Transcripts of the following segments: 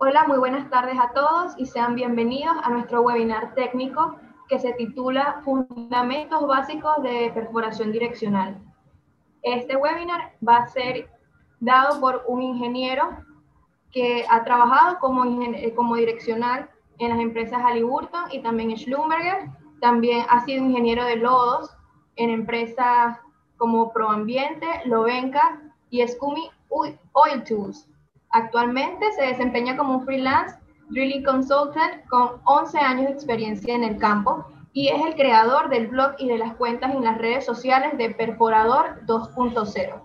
Hola, muy buenas tardes a todos y sean bienvenidos a nuestro webinar técnico que se titula Fundamentos básicos de perforación direccional. Este webinar va a ser dado por un ingeniero que ha trabajado como, como direccional en las empresas Halliburton y también Schlumberger. También ha sido ingeniero de lodos en empresas como Proambiente, Lovenca y Scumi Oil Tools. Actualmente se desempeña como un freelance drilling consultant con 11 años de experiencia en el campo y es el creador del blog y de las cuentas en las redes sociales de Perforador 2.0.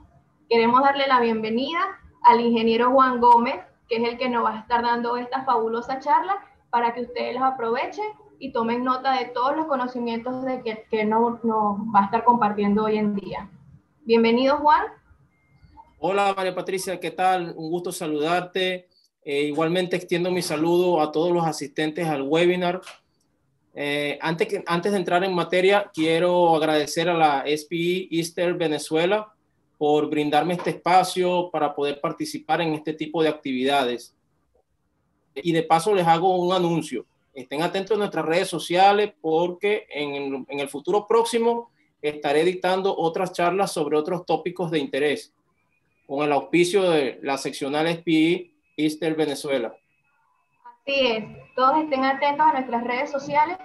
Queremos darle la bienvenida al ingeniero Juan Gómez, que es el que nos va a estar dando esta fabulosa charla para que ustedes los aprovechen y tomen nota de todos los conocimientos que, que nos, nos va a estar compartiendo hoy en día. Bienvenido, Juan. Hola, María Patricia, ¿qué tal? Un gusto saludarte. Eh, igualmente extiendo mi saludo a todos los asistentes al webinar. Eh, antes, que, antes de entrar en materia, quiero agradecer a la SPI Easter Venezuela por brindarme este espacio para poder participar en este tipo de actividades. Y de paso les hago un anuncio. Estén atentos a nuestras redes sociales porque en, en el futuro próximo estaré dictando otras charlas sobre otros tópicos de interés con el auspicio de la seccional SPI Easter Venezuela. Así es, todos estén atentos a nuestras redes sociales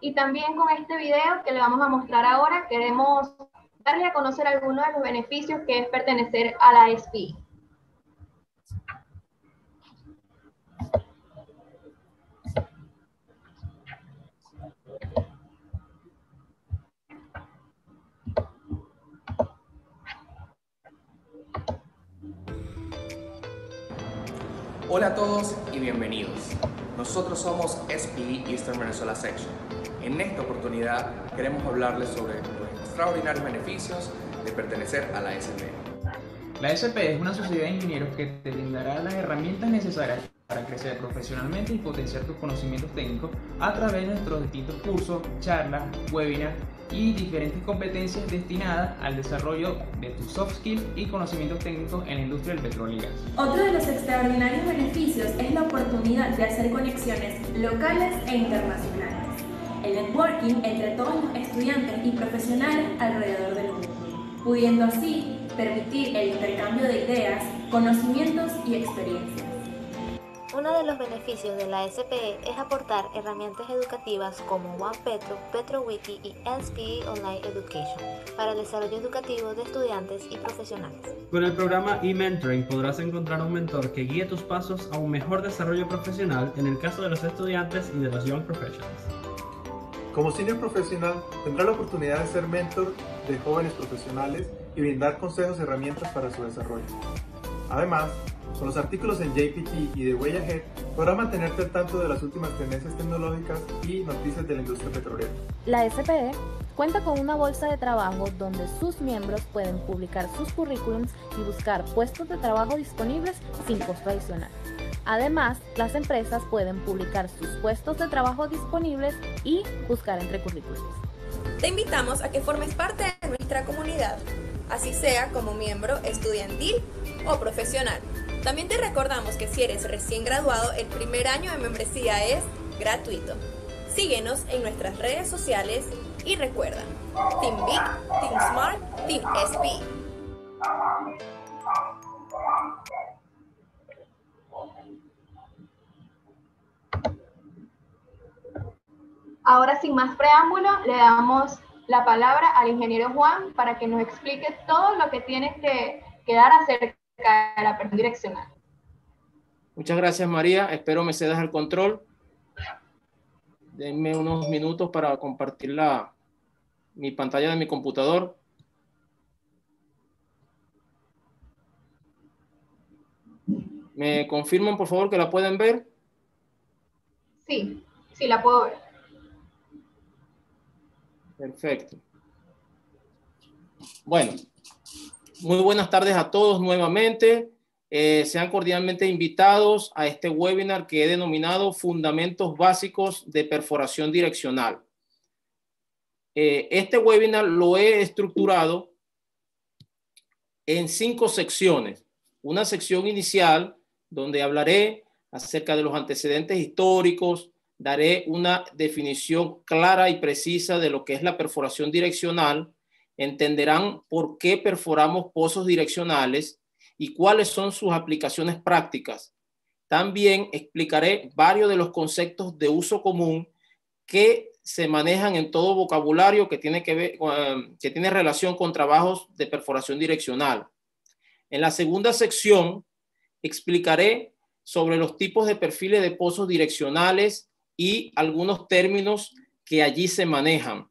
y también con este video que le vamos a mostrar ahora queremos darle a conocer algunos de los beneficios que es pertenecer a la SPI. Hola a todos y bienvenidos. Nosotros somos SPE Eastern Venezuela Section. En esta oportunidad queremos hablarles sobre los extraordinarios beneficios de pertenecer a la SP. La SP es una sociedad de ingenieros que te brindará las herramientas necesarias para crecer profesionalmente y potenciar tus conocimientos técnicos a través de nuestros distintos cursos, charlas, webinars y diferentes competencias destinadas al desarrollo de tus soft skills y conocimientos técnicos en la industria del petróleo y gas. Otro de los extraordinarios beneficios es la oportunidad de hacer conexiones locales e internacionales. El networking entre todos los estudiantes y profesionales alrededor del mundo, pudiendo así permitir el intercambio de ideas, conocimientos y experiencias. Uno de los beneficios de la SPE es aportar herramientas educativas como OnePetro, PetroWiki y SPE Online Education para el desarrollo educativo de estudiantes y profesionales. Con el programa eMentoring podrás encontrar un mentor que guíe tus pasos a un mejor desarrollo profesional en el caso de los estudiantes y de los Young Professionals. Como senior profesional, tendrá la oportunidad de ser mentor de jóvenes profesionales y brindar consejos y herramientas para su desarrollo. Además, con los artículos en JPT y de Way Ahead podrás mantenerte al tanto de las últimas tendencias tecnológicas y noticias de la industria petrolera. La SPE cuenta con una bolsa de trabajo donde sus miembros pueden publicar sus currículums y buscar puestos de trabajo disponibles sin costo adicional. Además, las empresas pueden publicar sus puestos de trabajo disponibles y buscar entre currículums. Te invitamos a que formes parte de nuestra comunidad, así sea como miembro estudiantil o profesional. También te recordamos que si eres recién graduado, el primer año de membresía es gratuito. Síguenos en nuestras redes sociales y recuerda, Team Big, Team Smart, Team SP. Ahora, sin más preámbulo, le damos la palabra al ingeniero Juan para que nos explique todo lo que tiene que, que dar acerca la direccional. Muchas gracias, María. Espero me cedas el control. Denme unos minutos para compartir la, mi pantalla de mi computador. ¿Me confirman, por favor, que la pueden ver? Sí, sí, la puedo ver. Perfecto. Bueno, muy buenas tardes a todos nuevamente. Eh, sean cordialmente invitados a este webinar que he denominado Fundamentos Básicos de Perforación Direccional. Eh, este webinar lo he estructurado en cinco secciones. Una sección inicial donde hablaré acerca de los antecedentes históricos, daré una definición clara y precisa de lo que es la perforación direccional, entenderán por qué perforamos pozos direccionales y cuáles son sus aplicaciones prácticas. También explicaré varios de los conceptos de uso común que se manejan en todo vocabulario que tiene, que, eh, que tiene relación con trabajos de perforación direccional. En la segunda sección explicaré sobre los tipos de perfiles de pozos direccionales y algunos términos que allí se manejan.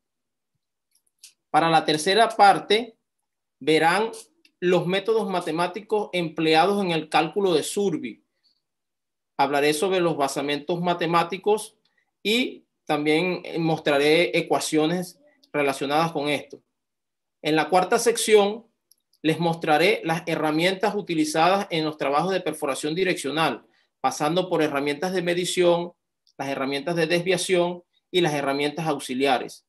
Para la tercera parte, verán los métodos matemáticos empleados en el cálculo de Survey. Hablaré sobre los basamentos matemáticos y también mostraré ecuaciones relacionadas con esto. En la cuarta sección les mostraré las herramientas utilizadas en los trabajos de perforación direccional, pasando por herramientas de medición, las herramientas de desviación y las herramientas auxiliares.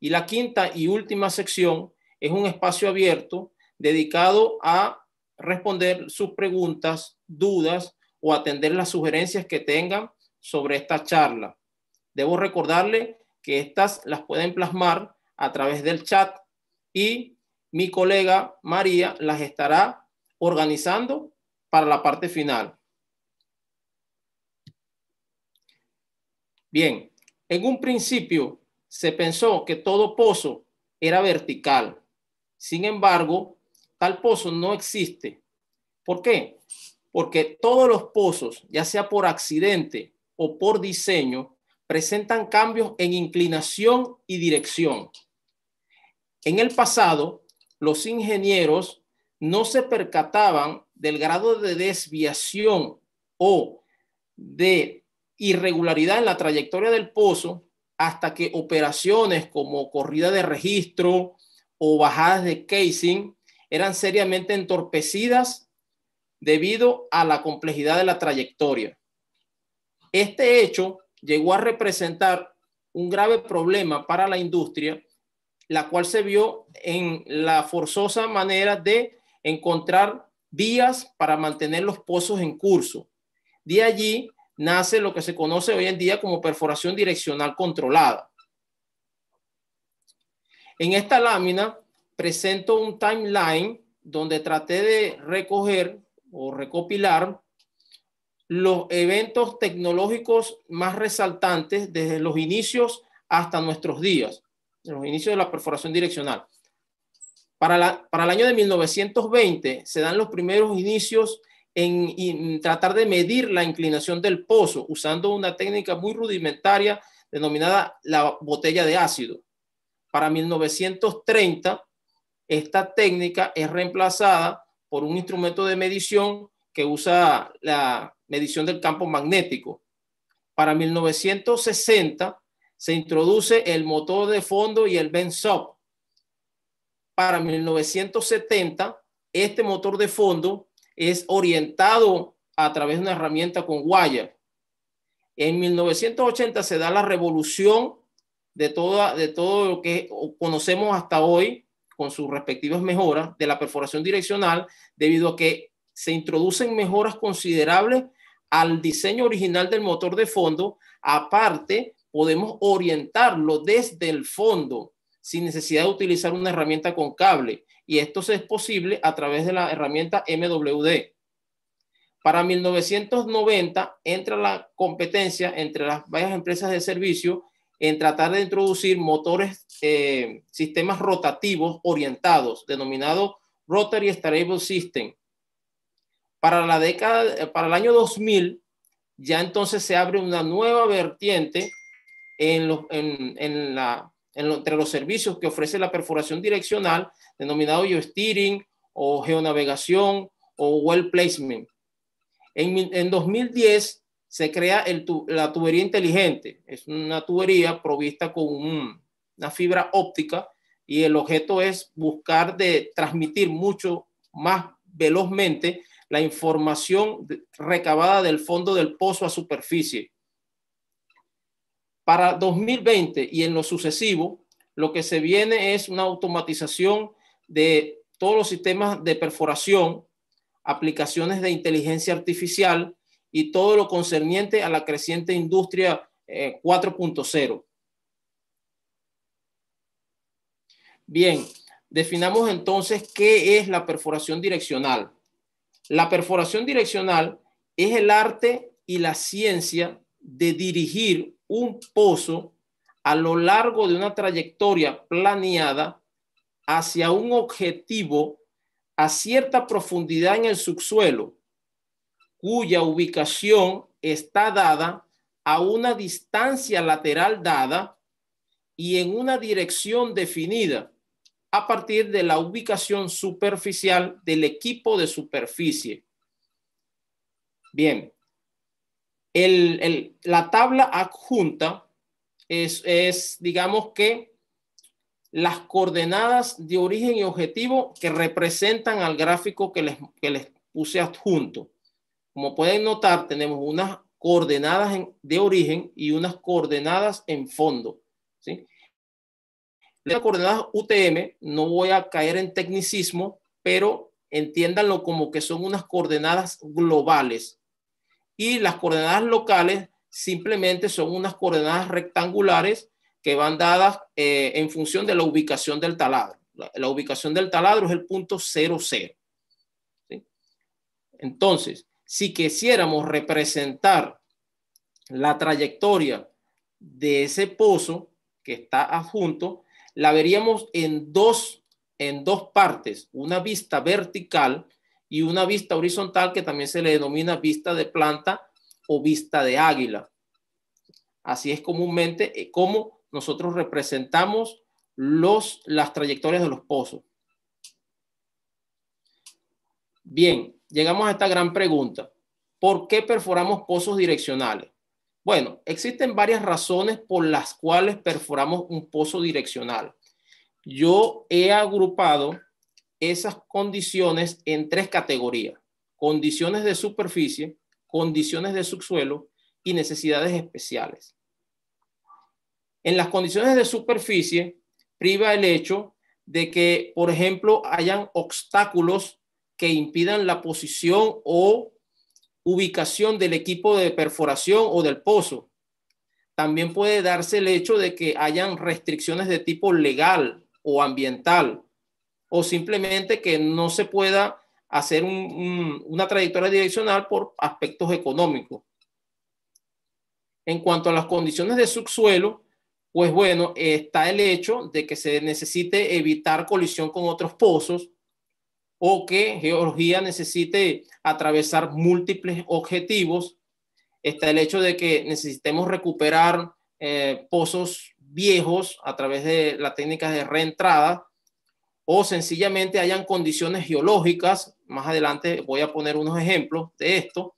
Y la quinta y última sección es un espacio abierto dedicado a responder sus preguntas, dudas o atender las sugerencias que tengan sobre esta charla. Debo recordarle que estas las pueden plasmar a través del chat y mi colega María las estará organizando para la parte final. Bien, en un principio se pensó que todo pozo era vertical. Sin embargo, tal pozo no existe. ¿Por qué? Porque todos los pozos, ya sea por accidente o por diseño, presentan cambios en inclinación y dirección. En el pasado, los ingenieros no se percataban del grado de desviación o de irregularidad en la trayectoria del pozo hasta que operaciones como corrida de registro o bajadas de casing eran seriamente entorpecidas debido a la complejidad de la trayectoria. Este hecho llegó a representar un grave problema para la industria, la cual se vio en la forzosa manera de encontrar vías para mantener los pozos en curso. De allí nace lo que se conoce hoy en día como perforación direccional controlada. En esta lámina presento un timeline donde traté de recoger o recopilar los eventos tecnológicos más resaltantes desde los inicios hasta nuestros días, los inicios de la perforación direccional. Para, para el año de 1920 se dan los primeros inicios en, tratar de medir la inclinación del pozo usando una técnica muy rudimentaria denominada la botella de ácido. Para 1930, esta técnica es reemplazada por un instrumento de medición que usa la medición del campo magnético. Para 1960 se introduce el motor de fondo y el benzop. Para 1970, este motor de fondo es orientado a través de una herramienta con wire. En 1980 se da la revolución de, toda, de todo lo que conocemos hasta hoy, con sus respectivas mejoras de la perforación direccional, debido a que se introducen mejoras considerables al diseño original del motor de fondo. Aparte, podemos orientarlo desde el fondo sin necesidad de utilizar una herramienta con cable y esto es posible a través de la herramienta MWD. Para 1990 entra la competencia entre las varias empresas de servicio en tratar de introducir motores, eh, sistemas rotativos orientados, denominado Rotary Stable System. Para la década, para el año 2000, ya entonces se abre una nueva vertiente en, en la entre los servicios que ofrece la perforación direccional, denominado geosteering o geonavegación o well placement. En, 2010 se crea la tubería inteligente. Es una tubería provista con una fibra óptica y el objeto es buscar de transmitir mucho más velozmente la información recabada del fondo del pozo a superficie para 2020 y en lo sucesivo, lo que se viene es una automatización de todos los sistemas de perforación, aplicaciones de inteligencia artificial y todo lo concerniente a la creciente industria 4.0. Eh, Bien, definamos entonces qué es la perforación direccional. La perforación direccional es el arte y la ciencia de dirigir un pozo a lo largo de una trayectoria planeada hacia un objetivo a cierta profundidad en el subsuelo, cuya ubicación está dada a una distancia lateral dada y en una dirección definida a partir de la ubicación superficial del equipo de superficie. Bien, la tabla adjunta es, digamos que, las coordenadas de origen y objetivo que representan al gráfico que les, que les puse adjunto. Como pueden notar, tenemos unas coordenadas de origen y unas coordenadas en fondo. ¿sí? Las coordenadas UTM, no voy a caer en tecnicismo, pero entiéndanlo como que son unas coordenadas globales. Y las coordenadas locales simplemente son unas coordenadas rectangulares que van dadas eh, en función de la ubicación del taladro. La, ubicación del taladro es el punto 00. ¿sí? Entonces, si quisiéramos representar la trayectoria de ese pozo que está adjunto, la veríamos en dos, en dos partes, una vista vertical y una vista horizontal que también se le denomina vista de planta o vista de águila. Así es comúnmente eh, como nosotros representamos los, las trayectorias de los pozos. Bien, llegamos a esta gran pregunta. ¿Por qué perforamos pozos direccionales? Bueno, existen varias razones por las cuales perforamos un pozo direccional. Yo he agrupado esas condiciones en tres categorías. Condiciones de superficie, condiciones de subsuelo y necesidades especiales. En las condiciones de superficie, priva el hecho de que, por ejemplo, hayan obstáculos que impidan la posición o ubicación del equipo de perforación o del pozo. También puede darse el hecho de que hayan restricciones de tipo legal o ambiental o simplemente que no se pueda hacer una trayectoria direccional por aspectos económicos. En cuanto a las condiciones de subsuelo, pues bueno, está el hecho de que se necesite evitar colisión con otros pozos o que geología necesite atravesar múltiples objetivos. Está el hecho de que necesitemos recuperar eh, pozos viejos a través de la técnica de reentrada o sencillamente hayan condiciones geológicas. Más adelante voy a poner unos ejemplos de esto.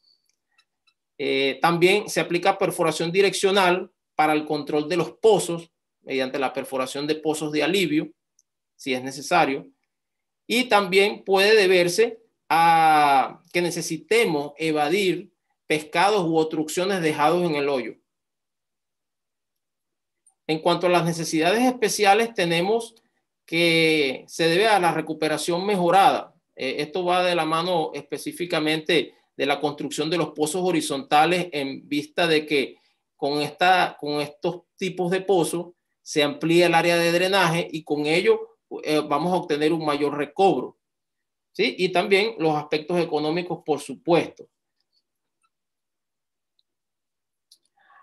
Eh, también se aplica perforación direccional para el control de los pozos mediante la perforación de pozos de alivio, si es necesario y también puede deberse a que necesitemos evadir pescados u obstrucciones dejados en el hoyo. En cuanto a las necesidades especiales, tenemos que se debe a la recuperación mejorada. Eh, esto va de la mano específicamente de la construcción de los pozos horizontales en vista de que con, esta, con estos tipos de pozos se amplía el área de drenaje y con ello eh, vamos a obtener un mayor recobro. ¿sí? Y también los aspectos económicos, por supuesto.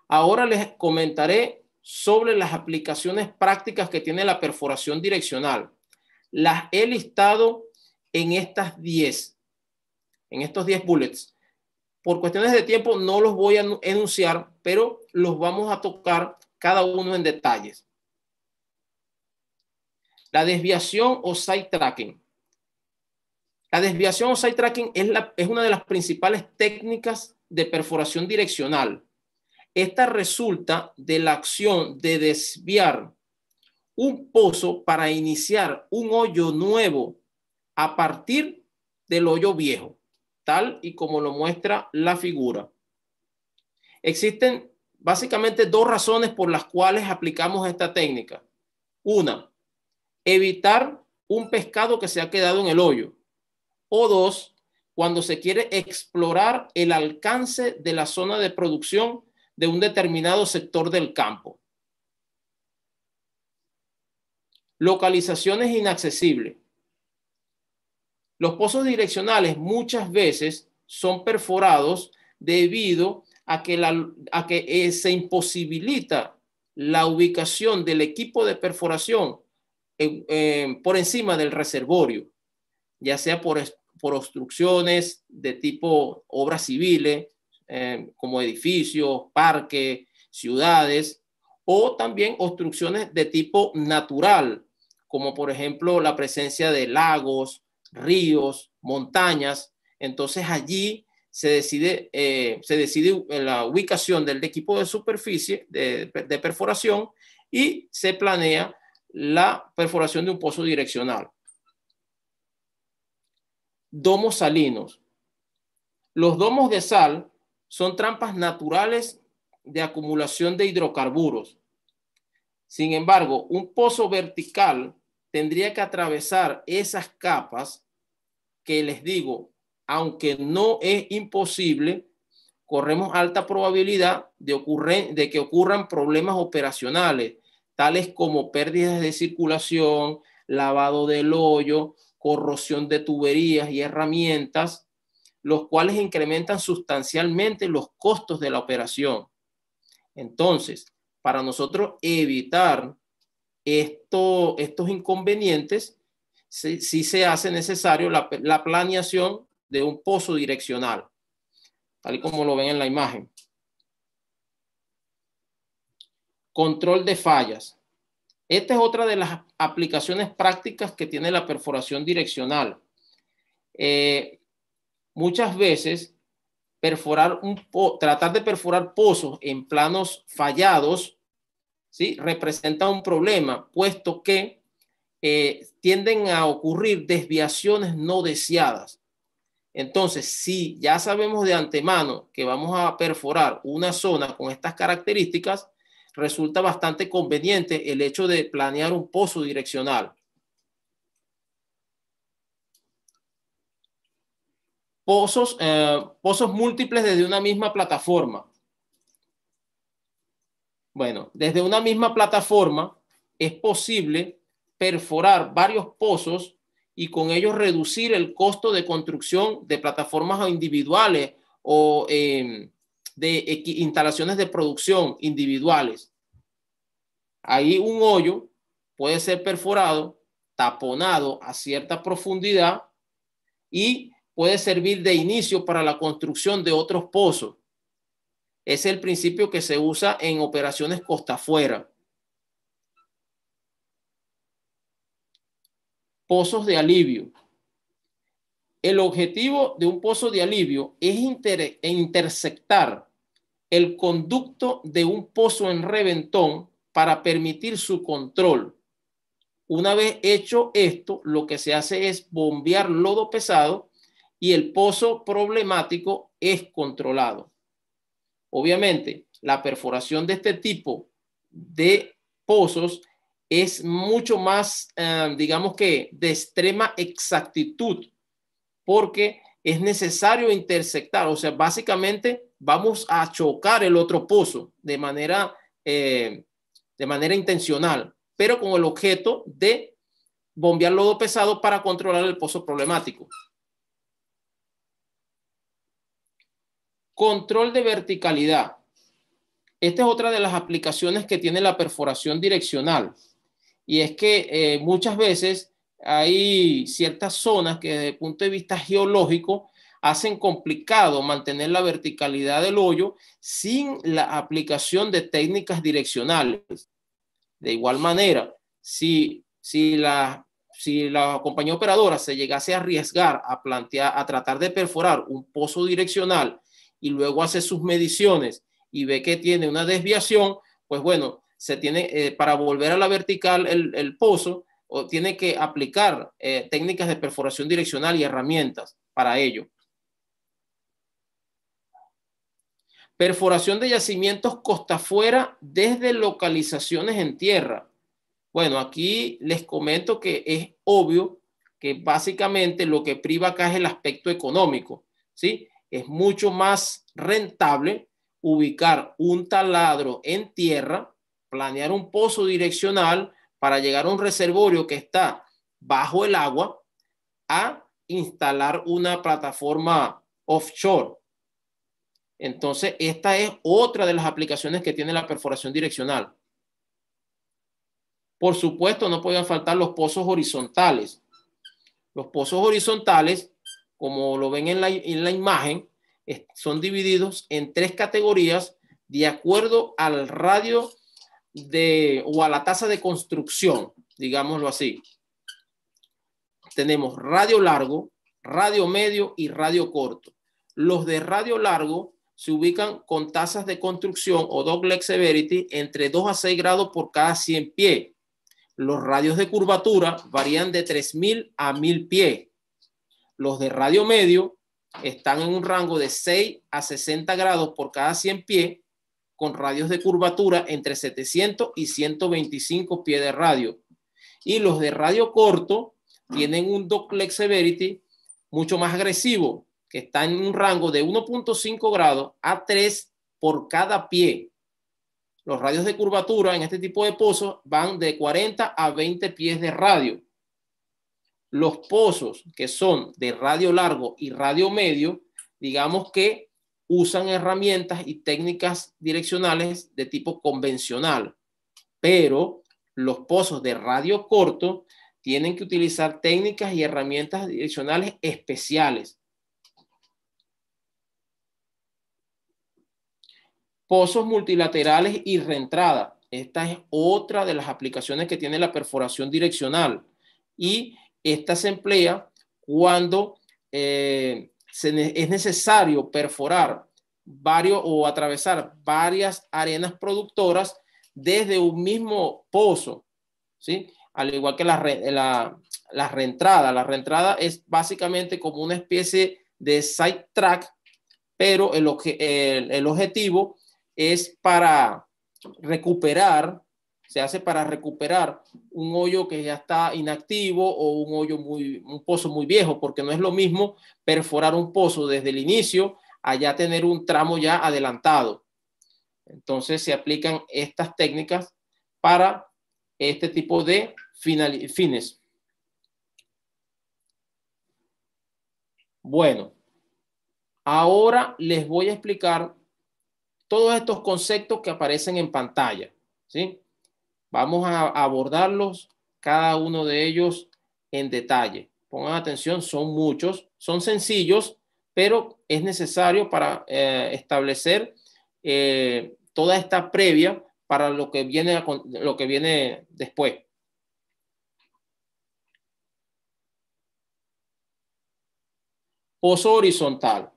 Ahora les comentaré sobre las aplicaciones prácticas que tiene la perforación direccional. Las he listado en estas 10, en estos 10 bullets. Por cuestiones de tiempo no los voy a enunciar, pero los vamos a tocar cada uno en detalles. La desviación o side tracking. La desviación o side tracking es, es una de las principales técnicas de perforación direccional. Esta resulta de la acción de desviar un pozo para iniciar un hoyo nuevo a partir del hoyo viejo, tal y como lo muestra la figura. Existen básicamente dos razones por las cuales aplicamos esta técnica. Una, evitar un pescado que se ha quedado en el hoyo. O dos, cuando se quiere explorar el alcance de la zona de producción de un determinado sector del campo. Localizaciones inaccesibles. Los pozos direccionales muchas veces son perforados debido a que, a que eh, se imposibilita la ubicación del equipo de perforación por encima del reservorio, ya sea por, por obstrucciones de tipo obras civiles, eh, como edificios, parques, ciudades, o también obstrucciones de tipo natural, como por ejemplo la presencia de lagos, ríos, montañas. Entonces allí se decide, eh, se decide la ubicación del equipo de superficie de, de perforación y se planea la perforación de un pozo direccional. Domos salinos. Los domos de sal son trampas naturales de acumulación de hidrocarburos. Sin embargo, un pozo vertical tendría que atravesar esas capas que les digo, aunque no es imposible, corremos alta probabilidad de, de que ocurran problemas operacionales, tales como pérdidas de circulación, lavado del hoyo, corrosión de tuberías y herramientas, los cuales incrementan sustancialmente los costos de la operación. Entonces, para nosotros evitar esto, estos inconvenientes, sí, se hace necesario la, la planeación de un pozo direccional, tal y como lo ven en la imagen. Control de fallas. Esta es otra de las aplicaciones prácticas que tiene la perforación direccional. Eh, muchas veces, perforar un tratar de perforar pozos en planos fallados, ¿sí? representa un problema, puesto que eh, tienden a ocurrir desviaciones no deseadas. Entonces, si ya sabemos de antemano que vamos a perforar una zona con estas características, resulta bastante conveniente el hecho de planear un pozo direccional. Pozos, eh, pozos múltiples desde una misma plataforma. Bueno, desde una misma plataforma es posible perforar varios pozos y con ellos reducir el costo de construcción de plataformas individuales o eh, de instalaciones de producción individuales. Ahí un hoyo puede ser perforado, taponado a cierta profundidad y puede servir de inicio para la construcción de otros pozos. Es el principio que se usa en operaciones costa afuera. Pozos de alivio. El objetivo de un pozo de alivio es intersectar el conducto de un pozo en reventón para permitir su control. Una vez hecho esto, lo que se hace es bombear lodo pesado y el pozo problemático es controlado. Obviamente, la perforación de este tipo de pozos es mucho más, eh, digamos que, de extrema exactitud porque es necesario intersectar, o sea, básicamente vamos a chocar el otro pozo de manera, eh, de manera intencional, pero con el objeto de bombear lodo pesado para controlar el pozo problemático. Control de verticalidad. Esta es otra de las aplicaciones que tiene la perforación direccional. Y es que eh, muchas veces hay ciertas zonas que desde el punto de vista geológico hacen complicado mantener la verticalidad del hoyo sin la aplicación de técnicas direccionales. De igual manera, si, si, la, si la compañía operadora se llegase a arriesgar a plantear, a tratar de perforar un pozo direccional y luego hace sus mediciones y ve que tiene una desviación, pues bueno, se tiene eh, para volver a la vertical el, pozo, o tiene que aplicar eh, técnicas de perforación direccional y herramientas para ello. Perforación de yacimientos costa afuera desde localizaciones en tierra. Bueno, aquí les comento que es obvio que que básicamente lo que priva acá es el aspecto económico, ¿sí? Es mucho más rentable ubicar un taladro en tierra, planear un pozo direccional para llegar a un reservorio que está bajo el agua, a instalar una plataforma offshore. Entonces, esta es otra de las aplicaciones que tiene la perforación direccional. Por supuesto, no pueden faltar los pozos horizontales. Los pozos horizontales, como lo ven en la, en la imagen, son divididos en tres categorías de acuerdo al radio de o a la tasa de construcción, digámoslo así. Tenemos radio largo, radio medio y radio corto. Los de radio largo se ubican con tasas de construcción o dogleg severity entre 2 a 6 grados por cada 100 pies. Los radios de curvatura varían de 3000 a 1000 pies. Los de radio medio están en un rango de 6 a 60 grados por cada 100 pies con radios de curvatura entre 700 y 125 pies de radio. Y los de radio corto tienen un dogleg severity mucho más agresivo, que está en un rango de 1.5 grados a 3 por cada pie. Los radios de curvatura en este tipo de pozos van de 40 a 20 pies de radio. Los pozos que son de radio largo y radio medio, digamos que usan herramientas y técnicas direccionales de tipo convencional, pero los pozos de radio corto tienen que utilizar técnicas y herramientas direccionales especiales. Pozos multilaterales y reentrada. Esta es otra de las aplicaciones que tiene la perforación direccional y esta se emplea cuando eh, es necesario perforar varios o atravesar varias arenas productoras desde un mismo pozo, ¿sí? al igual que la, la, la reentrada. La reentrada es básicamente como una especie de side track, pero el, el, objetivo es para recuperar, se hace para recuperar un hoyo que ya está inactivo o un hoyo muy, un pozo muy viejo, porque no es lo mismo perforar un pozo desde el inicio allá tener un tramo ya adelantado. Entonces se aplican estas técnicas para este tipo de fines. Bueno, ahora les voy a explicar todos estos conceptos que aparecen en pantalla. ¿sí? Vamos a abordarlos cada uno de ellos en detalle. Pongan atención, son muchos, son sencillos, pero es necesario para eh, establecer eh, toda esta previa para lo que viene, lo que viene después. Pozo horizontal.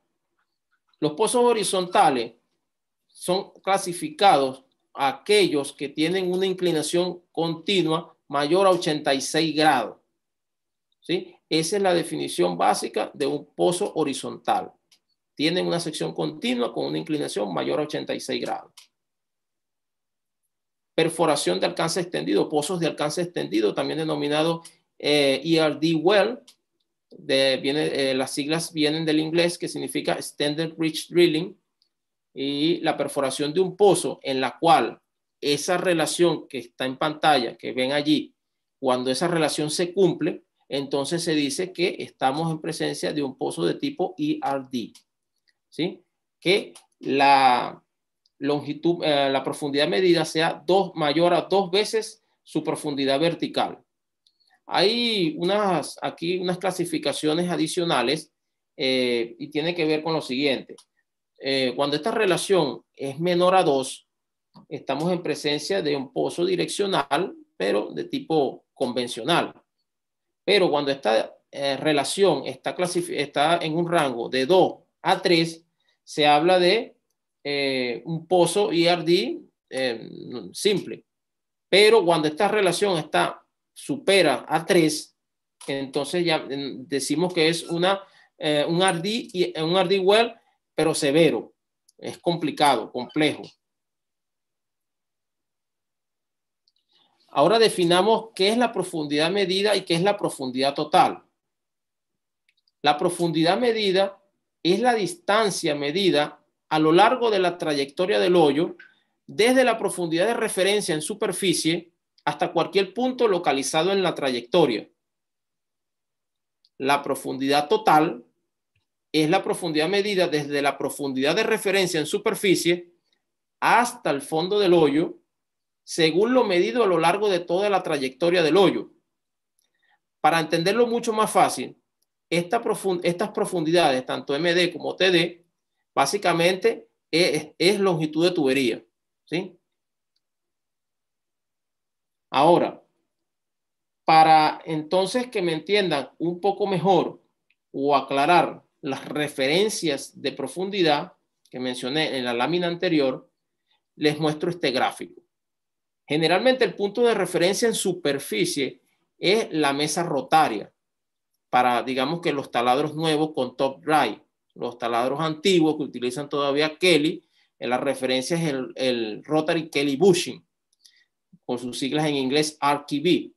Los pozos horizontales son clasificados aquellos que tienen una inclinación continua mayor a 86 grados. ¿Sí? Esa es la definición básica de un pozo horizontal. Tienen una sección continua con una inclinación mayor a 86 grados. Perforación de alcance extendido, pozos de alcance extendido, también denominado ERD eh, e well, eh, las siglas vienen del inglés que significa Extended Reach Drilling y la perforación de un pozo en la cual esa relación que está en pantalla, que ven allí, cuando esa relación se cumple, entonces se dice que estamos en presencia de un pozo de tipo ERD, ¿sí? Que la longitud, eh, la profundidad medida sea dos, mayor a dos veces su profundidad vertical. Hay unas, aquí unas clasificaciones adicionales eh, y tiene que ver con lo siguiente. Eh, cuando esta relación es menor a 2, estamos en presencia de un pozo direccional, pero de tipo convencional. Pero cuando esta eh, relación está, está en un rango de 2 a 3, se habla de un pozo IRD simple. Pero cuando esta relación está supera a 3, entonces ya mm, decimos que es una, eh, un RD, un RD well, pero severo. Es complicado, complejo. Ahora definamos qué es la profundidad medida y qué es la profundidad total. La profundidad medida es la distancia medida a lo largo de la trayectoria del hoyo desde la profundidad de referencia en superficie hasta cualquier punto localizado en la trayectoria. La profundidad total es la profundidad medida desde la profundidad de referencia en superficie hasta el fondo del hoyo, según lo medido a lo largo de toda la trayectoria del hoyo. Para entenderlo mucho más fácil, estas profundidades, tanto MD como TD, básicamente es, longitud de tubería. ¿sí? Ahora, para entonces que me entiendan un poco mejor o aclarar las referencias de profundidad que mencioné en la lámina anterior, les muestro este gráfico. Generalmente el punto de referencia en superficie es la mesa rotaria para, digamos que los taladros nuevos con top dry. Los taladros antiguos que utilizan todavía Kelly, en la referencia es el, Rotary Kelly Bushing, con sus siglas en inglés RKB.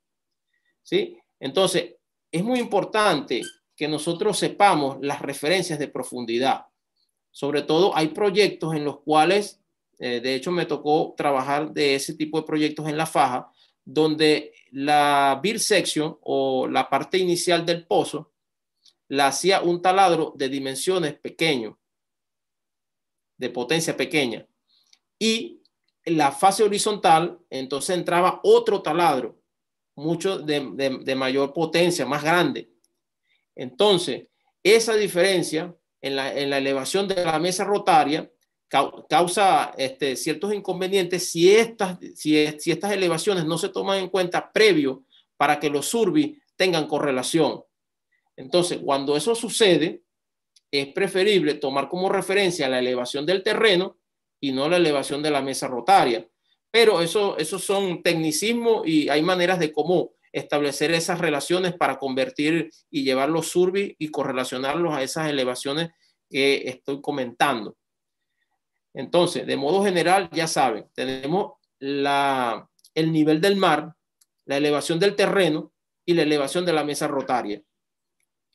¿Sí? Entonces, es muy importante que nosotros sepamos las referencias de profundidad. Sobre todo hay proyectos en los cuales, eh, de hecho me tocó trabajar de ese tipo de proyectos en la faja, donde la beer section o la parte inicial del pozo la hacía un taladro de dimensiones pequeño, de potencia pequeña. Y la fase horizontal, entonces entraba otro taladro, mucho de mayor potencia, más grande. Entonces, esa diferencia en la, elevación de la mesa rotaria causa este, ciertos inconvenientes si estas, si, estas elevaciones no se toman en cuenta previo para que los surbi tengan correlación. Entonces, cuando eso sucede, es preferible tomar como referencia la elevación del terreno y no la elevación de la mesa rotaria. Pero eso, esos son tecnicismos y hay maneras de cómo establecer esas relaciones para convertir y llevar los surbi y correlacionarlos a esas elevaciones que estoy comentando. Entonces, de modo general, ya saben, tenemos la, el nivel del mar, la elevación del terreno y la elevación de la mesa rotaria.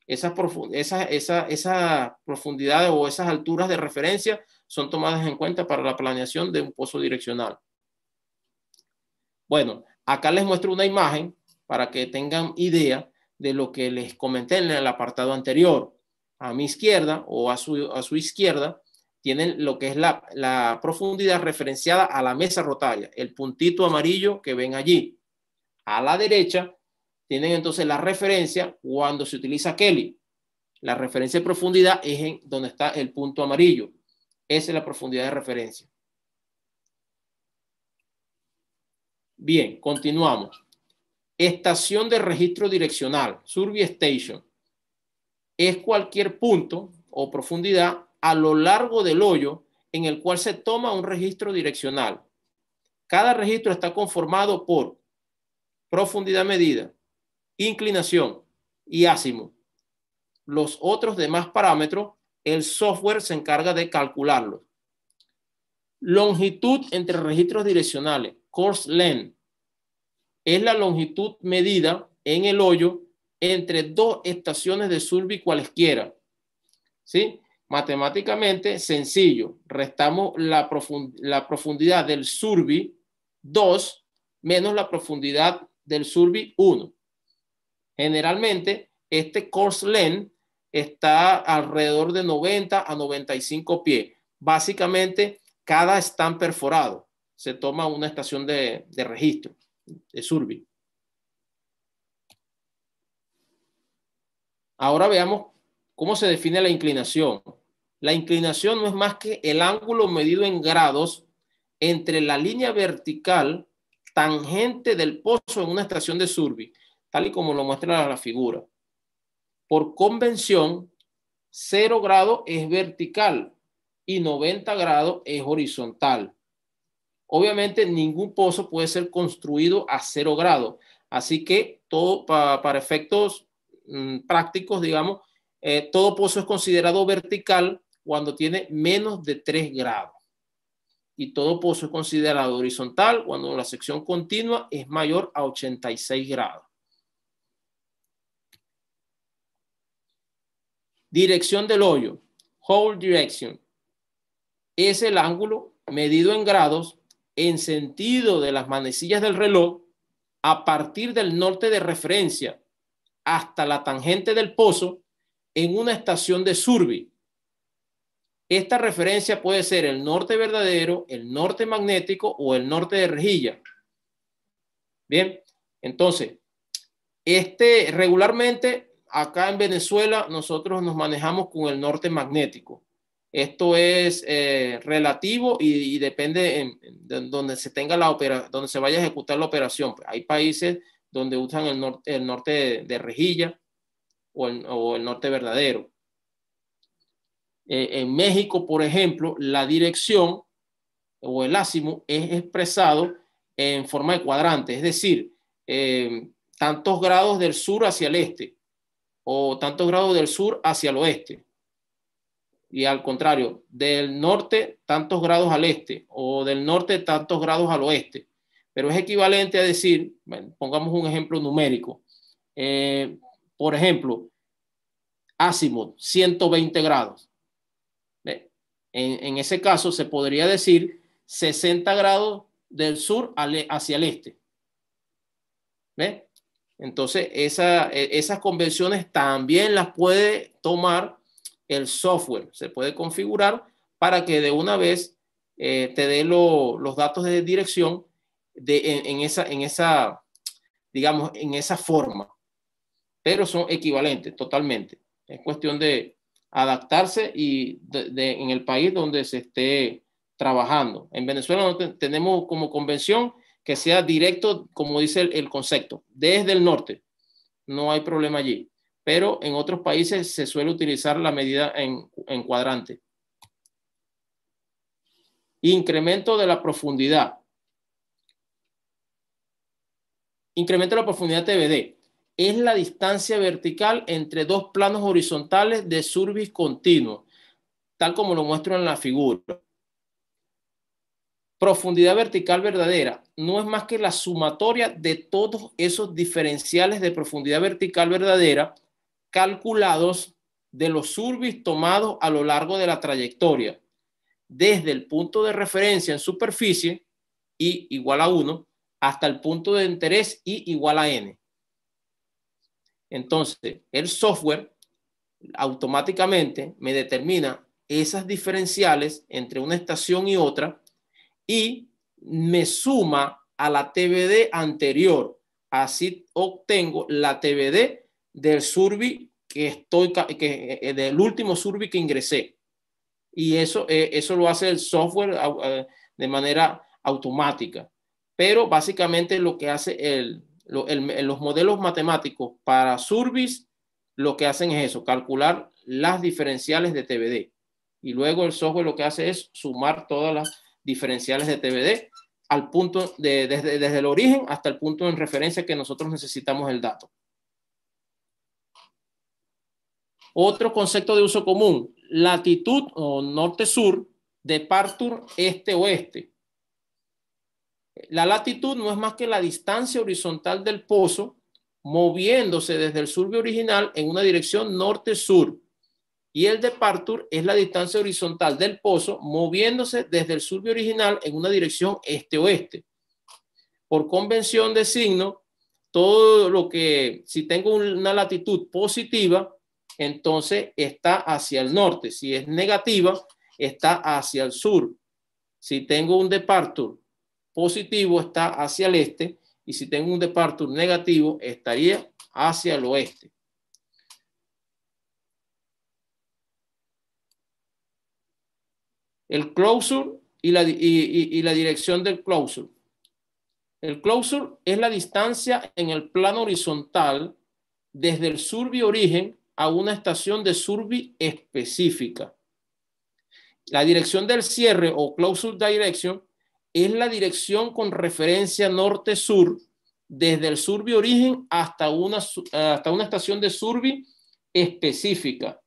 Esas, esas, esa, esa profundidades o esas alturas de referencia son tomadas en cuenta para la planeación de un pozo direccional. Bueno, acá les muestro una imagen para que tengan idea de lo que les comenté en el apartado anterior. A mi izquierda o a su, a su izquierda tienen lo que es la, la profundidad referenciada a la mesa rotaria, el puntito amarillo que ven allí. A la derecha tienen entonces la referencia cuando se utiliza Kelly. La referencia de profundidad es en donde está el punto amarillo. Esa es la profundidad de referencia. Bien, continuamos. Estación de registro direccional, Survey Station, es cualquier punto o profundidad a lo largo del hoyo en el cual se toma un registro direccional. Cada registro está conformado por profundidad medida, inclinación y ácimo. Los otros demás parámetros, el software se encarga de calcularlos. Longitud entre registros direccionales, course length, es la longitud medida en el hoyo entre dos estaciones de survey cualesquiera. ¿Sí? Matemáticamente sencillo. Restamos la, la profundidad del survey 2 menos la profundidad del survey 1. Generalmente, este course length está alrededor de 90 a 95 pies. Básicamente, cada están perforado. Se toma una estación de registro de Survey. Ahora veamos cómo se define la inclinación. La inclinación no es más que el ángulo medido en grados entre la línea vertical tangente del pozo en una estación de Survey, tal y como lo muestra la figura. Por convención, 0 grado es vertical y 90 grados es horizontal. Obviamente ningún pozo puede ser construido a cero grado, así que todo para efectos mm, prácticos, digamos, eh, todo pozo es considerado vertical cuando tiene menos de 3 grados. Y todo pozo es considerado horizontal cuando la sección continua es mayor a 86 grados. Dirección del hoyo, hole direction, es el ángulo medido en grados en sentido de las manecillas del reloj a partir del norte de referencia hasta la tangente del pozo en una estación de Survey. Esta referencia puede ser el norte verdadero, el norte magnético o el norte de rejilla. Bien, entonces, este regularmente acá en Venezuela nosotros nos manejamos con el norte magnético. Esto es eh, relativo y, depende de donde se tenga la operación, donde se vaya a ejecutar la operación. Hay países donde usan el norte, el norte de, rejilla o el, norte verdadero. Eh, en México, por ejemplo, la dirección o el ácimo es expresado en forma de cuadrante, es decir, eh, tantos grados del sur hacia el este o tantos grados del sur hacia el oeste y al contrario, del norte tantos grados al este o del norte tantos grados al oeste. Pero es equivalente a decir, pongamos un ejemplo numérico. Eh, por ejemplo, azimut, 120 grados. En, ese caso se podría decir 60 grados del sur hacia el este. Entonces, e, esas convenciones también las puede tomar el software se puede configurar para que de una vez eh, te dé los datos de dirección en, esa, digamos, en esa forma. Pero son equivalentes totalmente. Es cuestión de adaptarse y en el país donde se esté trabajando. En Venezuela tenemos como convención que sea directo, como dice el concepto, desde el norte. No hay problema allí pero en otros países se suele utilizar la medida en, cuadrante. Incremento de la profundidad. Incremento de la profundidad TBD. Es la distancia vertical entre dos planos horizontales de survis continuo, tal como lo muestro en la figura. Profundidad vertical verdadera no es más que la sumatoria de todos esos diferenciales de profundidad vertical verdadera calculados de los survis tomados a lo largo de la trayectoria, desde el punto de referencia en superficie, I igual a 1, hasta el punto de interés I igual a N. Entonces, el software automáticamente me determina esas diferenciales entre una estación y otra y me suma a la TBD anterior. Así obtengo la TBD del survey que estoy, que, eh, del último survey que ingresé. Y eso, eh, eso lo hace el software eh, de manera automática. Pero básicamente lo que hace el, los modelos matemáticos para surveys, lo que hacen es eso, calcular las diferenciales de TBD. Y luego el software lo que hace es sumar todas las diferenciales de TBD al punto de, desde, desde el origen hasta el punto en referencia que nosotros necesitamos el dato. Otro concepto de uso común, latitud o norte-sur, departure este-oeste. La latitud no es más que la distancia horizontal del pozo moviéndose desde el survey original en una dirección norte-sur. Y el departure es la distancia horizontal del pozo moviéndose desde el survey original en una dirección este-oeste. Por convención de signo, todo lo que, si tengo una latitud positiva, entonces está hacia el norte. Si es negativa, está hacia el sur. Si tengo un departure positivo, está hacia el este. Y si tengo un departure negativo, estaría hacia el oeste. El closure y la, dirección del closure. El closure es la distancia en el plano horizontal desde el survey origen a una estación de survey específica. La dirección del cierre o closure direction es la dirección con referencia norte-sur desde el survey origen hasta una, hasta una estación de survey específica.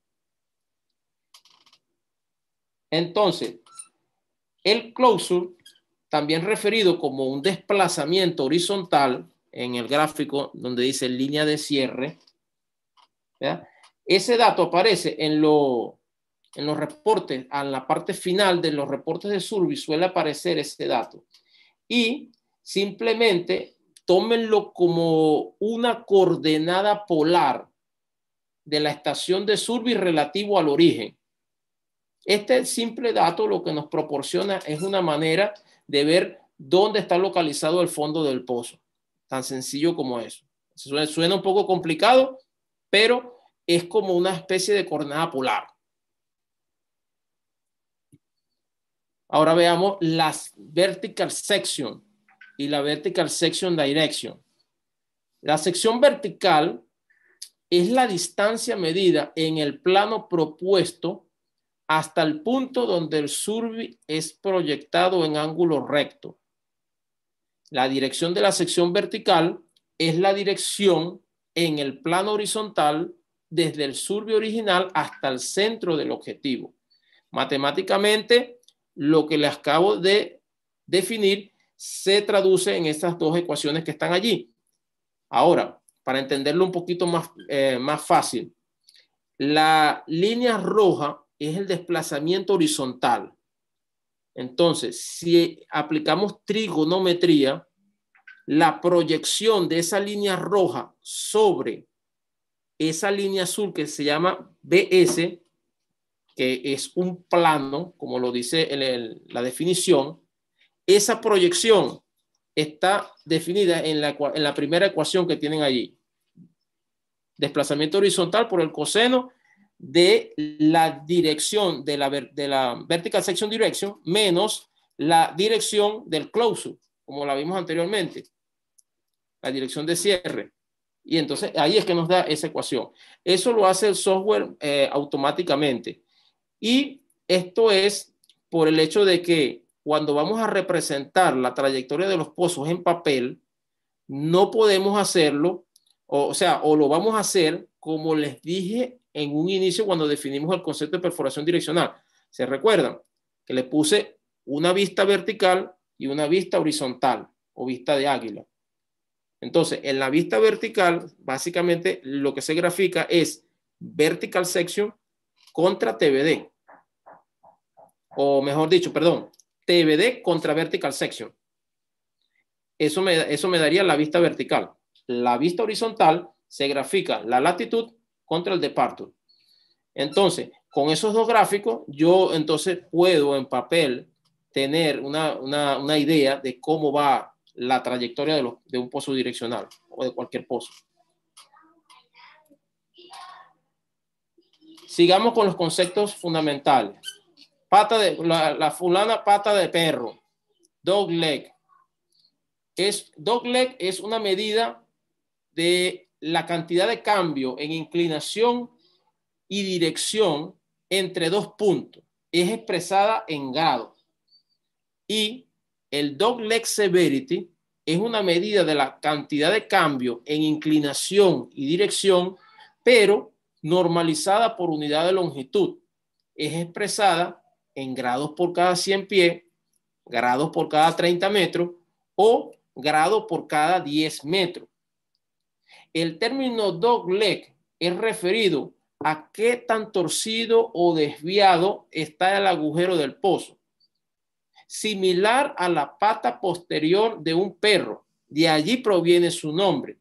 Entonces, el closure, también referido como un desplazamiento horizontal en el gráfico donde dice línea de cierre, Ese dato aparece en, lo, en los reportes, en la parte final de los reportes de Survey suele aparecer ese dato. Y simplemente tómenlo como una coordenada polar de la estación de Survey relativo al origen. Este simple dato lo que nos proporciona es una manera de ver dónde está localizado el fondo del pozo. Tan sencillo como eso. Suena, un poco complicado, pero es como una especie de coordenada polar. Ahora veamos las vertical section y la vertical section direction. La sección vertical es la distancia medida en el plano propuesto hasta el punto donde el survey es proyectado en ángulo recto. La dirección de la sección vertical es la dirección en el plano horizontal desde el survey original hasta el centro del objetivo. Matemáticamente, lo que les acabo de definir se traduce en estas dos ecuaciones que están allí. Ahora, para entenderlo un poquito más, eh, más fácil, la línea roja es el desplazamiento horizontal. Entonces, si aplicamos trigonometría, la proyección de esa línea roja sobre esa línea azul que se llama BS, que es un plano, como lo dice la definición, esa proyección está definida en la, en la primera ecuación que tienen allí. Desplazamiento horizontal por el coseno de la dirección de la, de la vertical section direction menos la dirección del closure, como la vimos anteriormente la dirección de cierre. Y entonces ahí es que nos da esa ecuación. Eso lo hace el software eh, automáticamente. Y esto es por el hecho de que cuando vamos a representar la trayectoria de los pozos en papel, no podemos hacerlo, o, o sea, o lo vamos a hacer como les dije en un inicio cuando definimos el concepto de perforación direccional. ¿Se recuerdan? Que le puse una vista vertical y una vista horizontal o vista de águila. Entonces, en la vista vertical, básicamente lo que se grafica es vertical section contra TBD. O mejor dicho, perdón, TBD contra vertical section. Eso me, eso me daría la vista vertical. La vista horizontal se grafica la latitud contra el departure. Entonces, con esos dos gráficos, yo entonces puedo en papel tener una, una idea de cómo va la trayectoria de, un pozo direccional o de cualquier pozo. Sigamos con los conceptos fundamentales. Pata de, la, fulana pata de perro, dog leg. Es, dog leg es una medida de la cantidad de cambio en inclinación y dirección entre dos puntos. Es expresada en grados. Y el dog leg severity es una medida de la cantidad de cambio en inclinación y dirección, pero normalizada por unidad de longitud. Es expresada en grados por cada 100 pies, grados por cada 30 metros o grados por cada 10 metros. El término dog leg es referido a qué tan torcido o desviado está el agujero del pozo similar a la pata posterior de un perro. De allí proviene su nombre.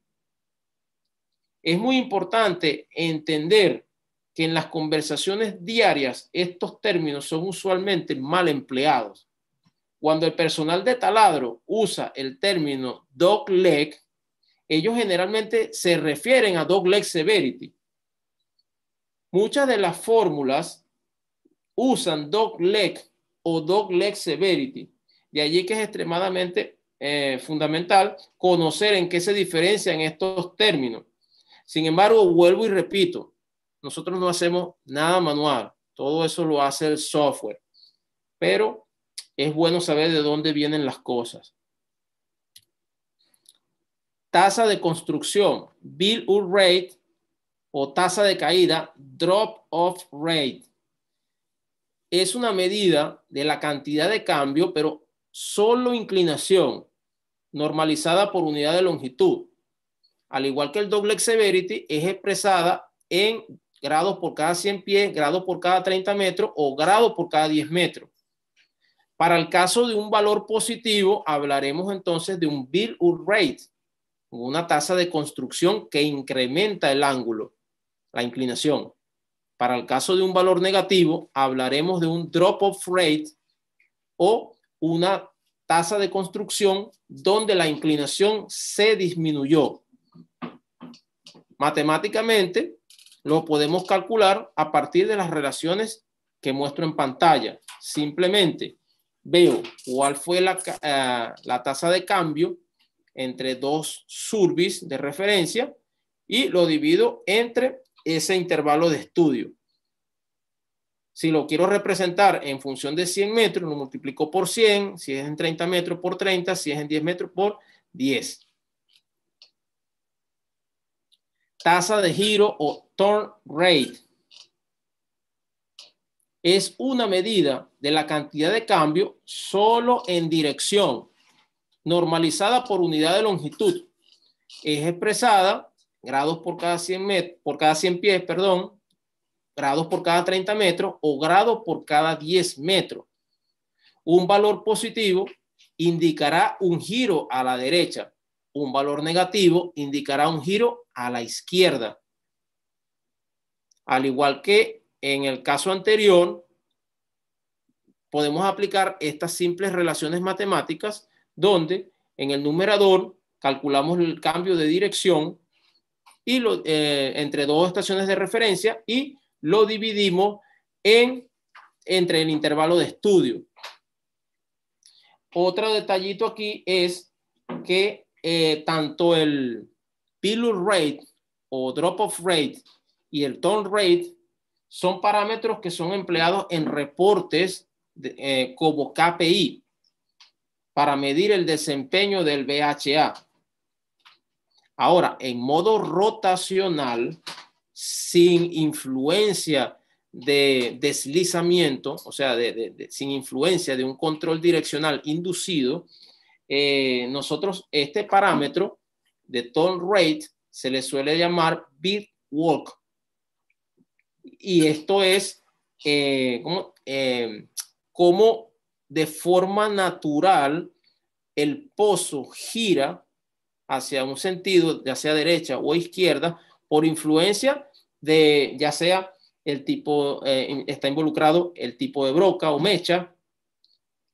Es muy importante entender que en las conversaciones diarias estos términos son usualmente mal empleados. Cuando el personal de taladro usa el término dog leg, ellos generalmente se refieren a dog leg severity. Muchas de las fórmulas usan dog leg o dog leg severity. De allí que es extremadamente eh, fundamental conocer en qué se diferencian estos términos. Sin embargo, vuelvo y repito, nosotros no hacemos nada manual, todo eso lo hace el software, pero es bueno saber de dónde vienen las cosas. Tasa de construcción, build rate o tasa de caída, drop off rate es una medida de la cantidad de cambio, pero solo inclinación, normalizada por unidad de longitud. Al igual que el doble severity, es expresada en grados por cada 100 pies, grados por cada 30 metros o grados por cada 10 metros. Para el caso de un valor positivo, hablaremos entonces de un build-up rate, una tasa de construcción que incrementa el ángulo, la inclinación. Para el caso de un valor negativo, hablaremos de un drop-off rate o una tasa de construcción donde la inclinación se disminuyó. Matemáticamente, lo podemos calcular a partir de las relaciones que muestro en pantalla. Simplemente veo cuál fue la, eh, tasa de cambio entre dos surbis de referencia y lo divido entre ese intervalo de estudio. Si lo quiero representar en función de 100 metros, lo multiplico por 100, si es en 30 metros por 30, si es en 10 metros por 10. Tasa de giro o turn rate es una medida de la cantidad de cambio solo en dirección, normalizada por unidad de longitud. Es expresada grados por cada 100 metros, por cada 100 pies, perdón, grados por cada 30 metros o grados por cada 10 metros. Un valor positivo indicará un giro a la derecha. Un valor negativo indicará un giro a la izquierda. Al igual que en el caso anterior, podemos aplicar estas simples relaciones matemáticas donde en el numerador calculamos el cambio de dirección y eh, entre dos estaciones de referencia y lo dividimos en, entre el intervalo de estudio. Otro detallito aquí es que eh, tanto el pillar rate o drop off rate y el turn rate son parámetros que son empleados en reportes eh, como KPI para medir el desempeño del BHA. Ahora, en modo rotacional, sin influencia de deslizamiento, o sea, sin influencia de un control direccional inducido, eh, nosotros este parámetro de turn rate se le suele llamar bit walk. Y esto es eh, eh, como, de forma natural el pozo gira hacia un sentido, ya sea derecha o izquierda, por influencia de ya sea el tipo, eh, está involucrado el tipo de broca o mecha,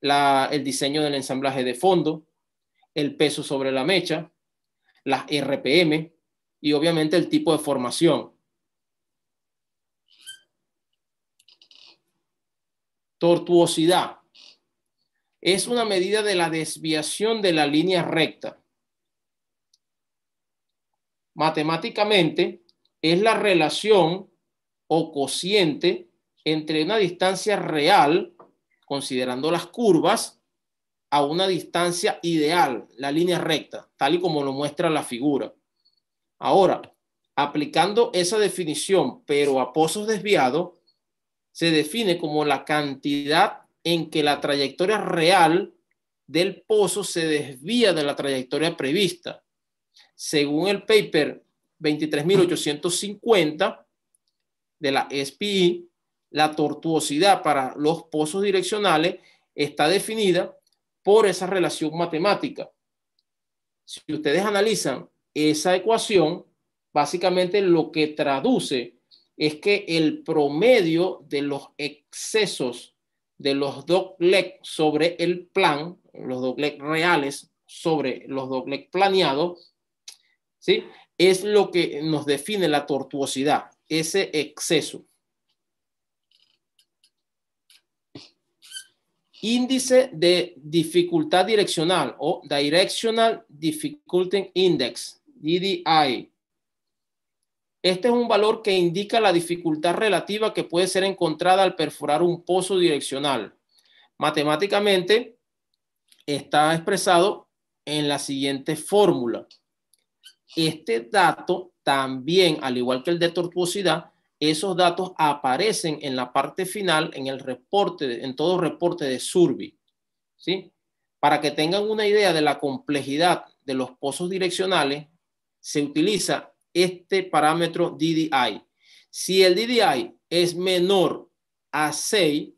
el diseño del ensamblaje de fondo, el peso sobre la mecha, las RPM y obviamente el tipo de formación. Tortuosidad. Es una medida de la desviación de la línea recta. Matemáticamente, es la relación o cociente entre una distancia real, considerando las curvas, a una distancia ideal, la línea recta, tal y como lo muestra la figura. Ahora, aplicando esa definición, pero a pozos desviados, se define como la cantidad en que la trayectoria real del pozo se desvía de la trayectoria prevista. Según el paper 23.850 de la SPI, la tortuosidad para los pozos direccionales está definida por esa relación matemática. Si ustedes analizan esa ecuación, básicamente lo que traduce es que el promedio de los excesos de los dogleg sobre el plan, los dogleg reales sobre los dogleg planeados, ¿sí? es lo que nos define la tortuosidad, ese exceso. Índice de dificultad direccional o Directional Difficulty Index, DDI este es un valor que indica la dificultad relativa que puede ser encontrada al perforar un pozo direccional. Matemáticamente está expresado en la siguiente fórmula. Este dato también, al igual que el de tortuosidad, esos datos aparecen en la parte final, en el reporte, en todo reporte de Survey. ¿sí? Para que tengan una idea de la complejidad de los pozos direccionales, se utiliza este parámetro DDI. Si el DDI es menor a 6,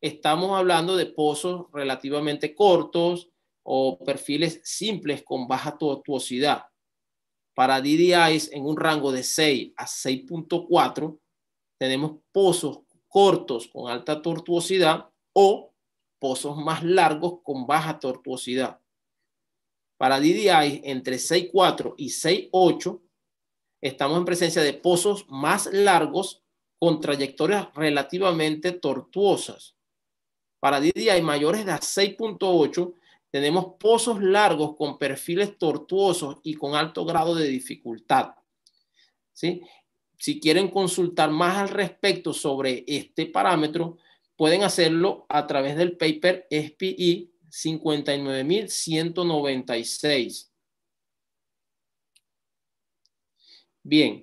estamos hablando de pozos relativamente cortos o perfiles simples con baja tortuosidad. Para DDIs en un rango de 6 a 6.4, tenemos pozos cortos con alta tortuosidad o pozos más largos con baja tortuosidad. Para DDI entre 6.4 y 6.8, estamos en presencia de pozos más largos con trayectorias relativamente tortuosas. Para DDI mayores de 6.8, tenemos pozos largos con perfiles tortuosos y con alto grado de dificultad. ¿Sí? Si quieren consultar más al respecto sobre este parámetro, pueden hacerlo a través del paper SPI 59196. Bien,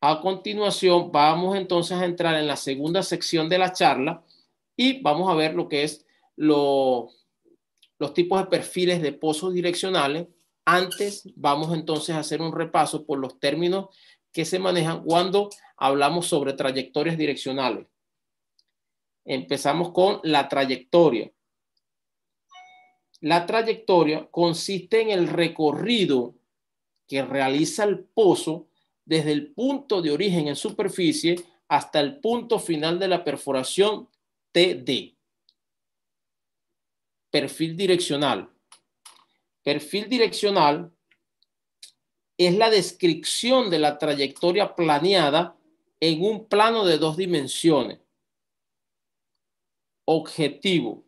a continuación vamos entonces a entrar en la segunda sección de la charla y vamos a ver lo que es los tipos de perfiles de pozos direccionales. Antes vamos entonces a hacer un repaso por los términos que se manejan cuando hablamos sobre trayectorias direccionales. Empezamos con la trayectoria. La trayectoria consiste en el recorrido que realiza el pozo desde el punto de origen en superficie hasta el punto final de la perforación TD. Perfil direccional. Perfil direccional es la descripción de la trayectoria planeada en un plano de dos dimensiones. Objetivo.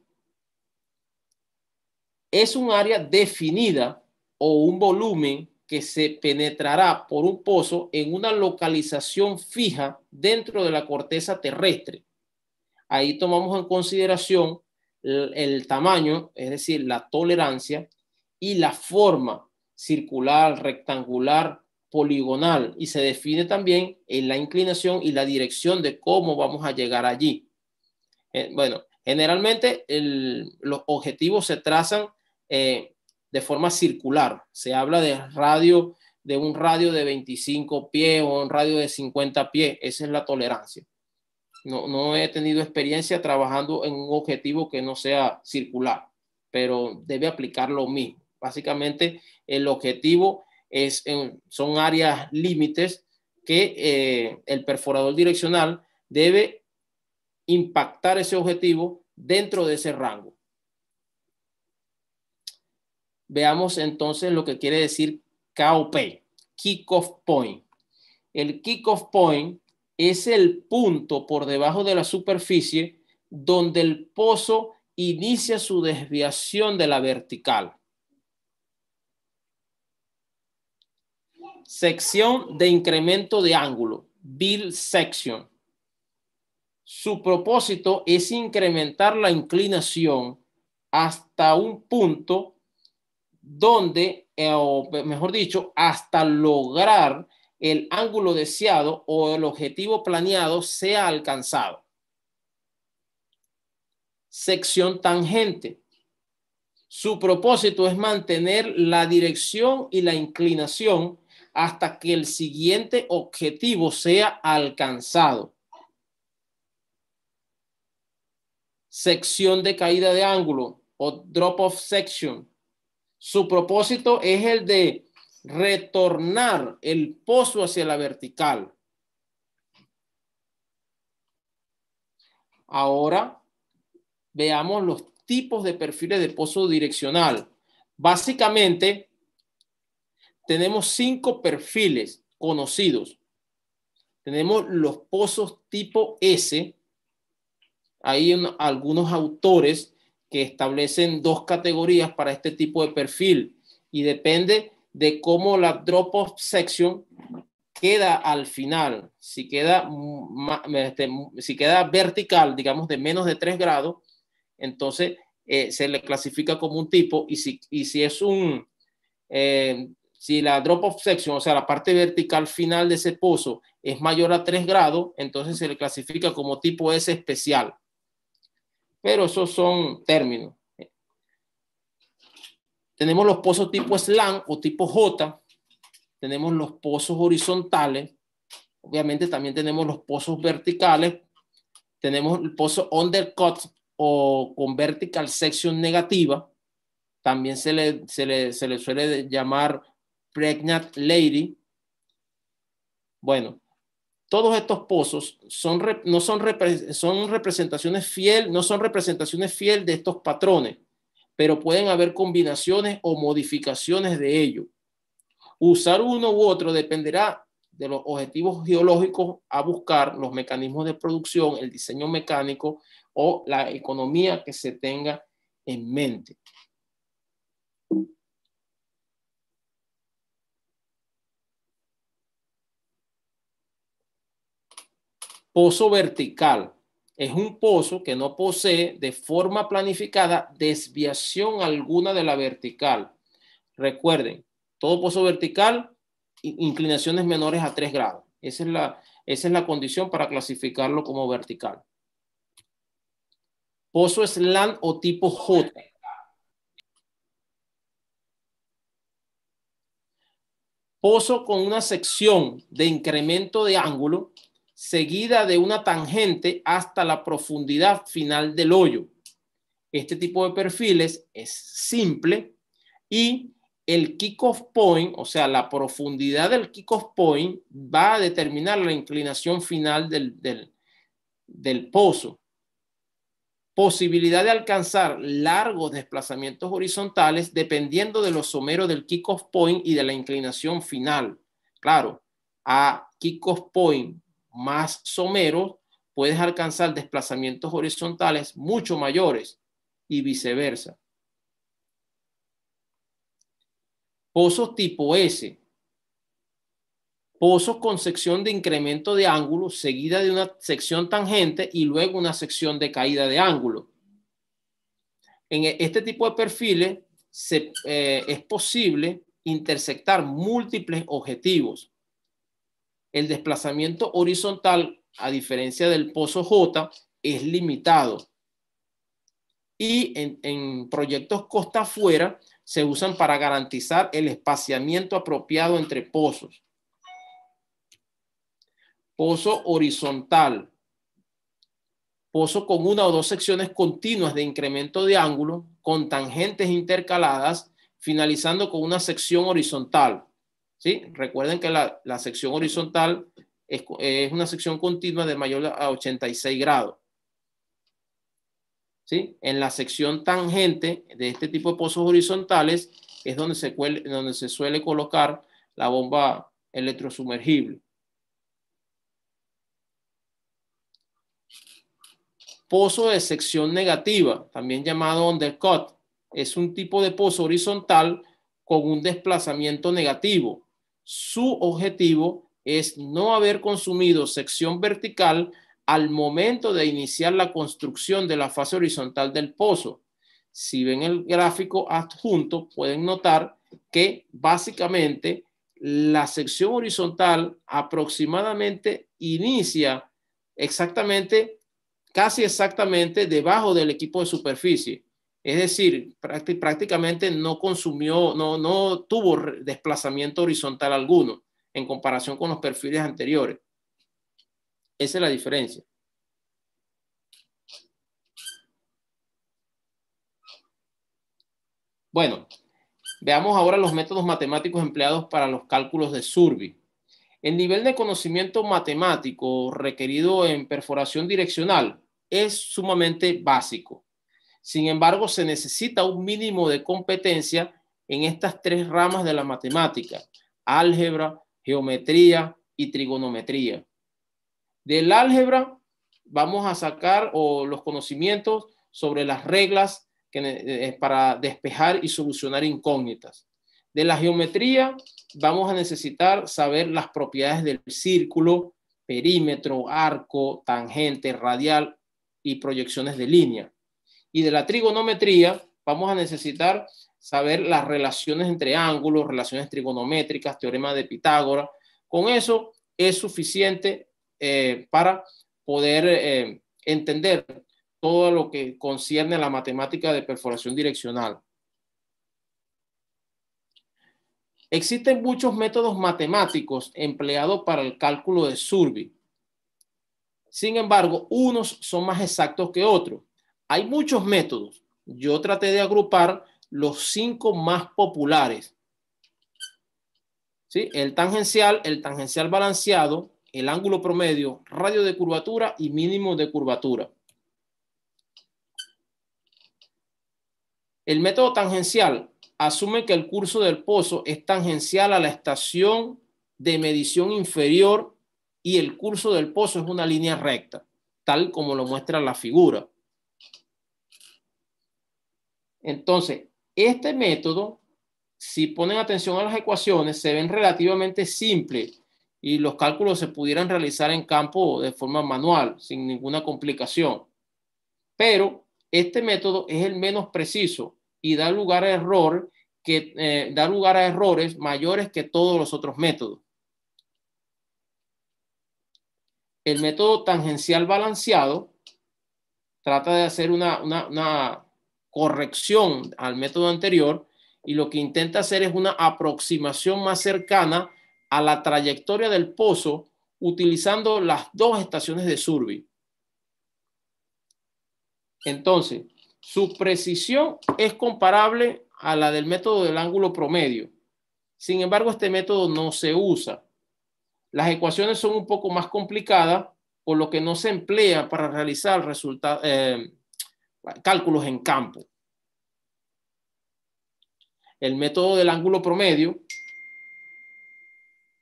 Es un área definida o un volumen que se penetrará por un pozo en una localización fija dentro de la corteza terrestre. Ahí tomamos en consideración el, tamaño, es decir, la tolerancia y la forma circular, rectangular, poligonal y se define también en la inclinación y la dirección de cómo vamos a llegar allí. Eh, bueno, generalmente los objetivos se trazan eh, de forma circular. Se habla de radio, de un radio de 25 pies o un radio de 50 pies. Esa es la tolerancia. No, no he tenido experiencia trabajando en un objetivo que no sea circular, pero debe aplicar lo mismo. Básicamente, el objetivo es son áreas límites que eh, el perforador direccional debe impactar ese objetivo dentro de ese rango. Veamos entonces lo que quiere decir KOP, Kickoff Point. El Kickoff Point es el punto por debajo de la superficie donde el pozo inicia su desviación de la vertical. Sección de incremento de ángulo, build section. Su propósito es incrementar la inclinación hasta un punto donde, eh, o mejor dicho, hasta lograr el ángulo deseado o el objetivo planeado sea alcanzado. Sección tangente. Su propósito es mantener la dirección y la inclinación hasta que el siguiente objetivo sea alcanzado. Sección de caída de ángulo o drop off section. Su propósito es el de retornar el pozo hacia la vertical. Ahora veamos los tipos de perfiles de pozo direccional. Básicamente, tenemos cinco perfiles conocidos. Tenemos los pozos tipo S. Hay algunos autores que establecen dos categorías para este tipo de perfil y depende de cómo la drop-off section queda al final. Si queda, este, si queda vertical, digamos de menos de 3 grados, entonces eh, se le clasifica como un tipo y si, y si es un eh, si la drop off section, o sea, la parte vertical final de ese pozo es mayor a 3 grados, entonces se le clasifica como tipo S especial. Pero esos son términos. Tenemos los pozos tipo slam o tipo J. Tenemos los pozos horizontales. Obviamente también tenemos los pozos verticales. Tenemos el pozo undercut o con vertical section negativa. También se le, se le, se le suele llamar pregnant lady. Bueno, todos estos pozos son, no son, son representaciones fiel, no son representaciones fiel de estos patrones, pero pueden haber combinaciones o modificaciones de ellos. Usar uno u otro dependerá de los objetivos geológicos a buscar, los mecanismos de producción, el diseño mecánico o la economía que se tenga en mente. Pozo vertical. Es un pozo que no posee de forma planificada desviación alguna de la vertical. Recuerden, todo pozo vertical, inclinaciones menores a 3 grados. Esa es la, esa es la condición para clasificarlo como vertical. Pozo slant o tipo J. Pozo con una sección de incremento de ángulo seguida de una tangente hasta la profundidad final del hoyo. Este tipo de perfiles es simple y el kickoff point, o sea, la profundidad del kickoff point va a determinar la inclinación final del, del pozo. Posibilidad de alcanzar largos desplazamientos horizontales dependiendo de los someros del kickoff point y de la inclinación final. Claro, a kickoff point más someros, puedes alcanzar desplazamientos horizontales mucho mayores y viceversa. Pozos tipo S. Pozos con sección de incremento de ángulo seguida de una sección tangente y luego una sección de caída de ángulo. En este tipo de perfiles eh, es posible intersectar múltiples objetivos el desplazamiento horizontal, a diferencia del pozo J, es limitado. Y en, proyectos costa afuera se usan para garantizar el espaciamiento apropiado entre pozos. Pozo horizontal. Pozo con una o dos secciones continuas de incremento de ángulo con tangentes intercaladas, finalizando con una sección horizontal. Recuerden que la, sección horizontal es, una sección continua de mayor a 86 grados. En la sección tangente de este tipo de pozos horizontales es donde se suele colocar la bomba electrosumergible. Pozo de sección negativa, también llamado undercut, es un tipo de pozo horizontal con un desplazamiento negativo su objetivo es no haber consumido sección vertical al momento de iniciar la construcción de la fase horizontal del pozo. Si ven el gráfico adjunto, pueden notar que básicamente la sección horizontal aproximadamente inicia exactamente, casi exactamente debajo del equipo de superficie. Es decir, prácticamente no consumió, no, no tuvo desplazamiento horizontal alguno en comparación con los perfiles anteriores. Esa es la diferencia. Bueno, veamos ahora los métodos matemáticos empleados para los cálculos de Survey. El nivel de conocimiento matemático requerido en perforación direccional es sumamente básico. Sin embargo, se necesita un mínimo de competencia en estas tres ramas de la matemática, álgebra, geometría y trigonometría. Del álgebra vamos a sacar los conocimientos sobre las reglas eh, para despejar y solucionar incógnitas. De la geometría vamos a necesitar saber las propiedades del círculo, perímetro, arco, tangente, radial y proyecciones de línea. Y de la trigonometría vamos a necesitar saber las relaciones entre ángulos, relaciones trigonométricas, teorema de Pitágoras. Con eso es suficiente eh, para poder eh, entender todo lo que concierne a la matemática de perforación direccional. Existen muchos métodos matemáticos empleados para el cálculo de Survey. Sin embargo, unos son más exactos que otros. Hay muchos métodos. Yo traté de agrupar los cinco más populares. ¿Sí? El tangencial, el tangencial balanceado, el ángulo promedio, radio de curvatura y mínimo de curvatura. El método tangencial asume que el curso del pozo es tangencial a la estación de medición inferior y el curso del pozo es una línea recta, tal como lo muestra la figura. Entonces, este método, si ponen atención a las ecuaciones, se ven relativamente simples y los cálculos se pudieran realizar en campo de forma manual, sin ninguna complicación. Pero este método es el menos preciso y da lugar a error que eh, da lugar a errores mayores que todos los otros métodos. El método tangencial balanceado trata de hacer una, una corrección al método anterior y lo que intenta hacer es una aproximación más cercana a la trayectoria del pozo utilizando las dos estaciones de Survey. Entonces, su precisión es comparable a la del método del ángulo promedio. Sin embargo, este método no se usa. Las ecuaciones son un poco más complicadas, por lo que no se emplea para realizar eh, cálculos en campo. El método del ángulo promedio.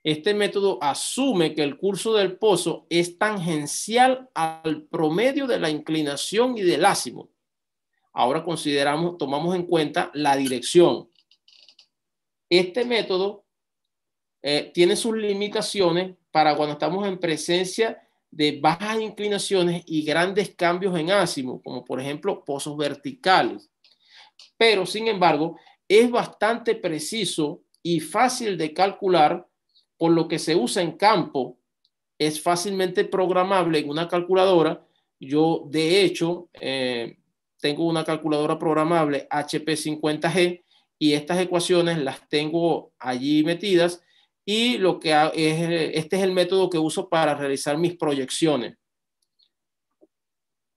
Este método asume que el curso del pozo es tangencial al promedio de la inclinación y del ácido. Ahora consideramos, tomamos en cuenta la dirección. Este método eh, tiene sus limitaciones para cuando estamos en presencia de bajas inclinaciones y grandes cambios en ácido, como por ejemplo pozos verticales. Pero, sin embargo, es bastante preciso y fácil de calcular, por lo que se usa en campo, es fácilmente programable en una calculadora. Yo, de hecho, eh, tengo una calculadora programable HP50G y estas ecuaciones las tengo allí metidas y lo que es, este es el método que uso para realizar mis proyecciones.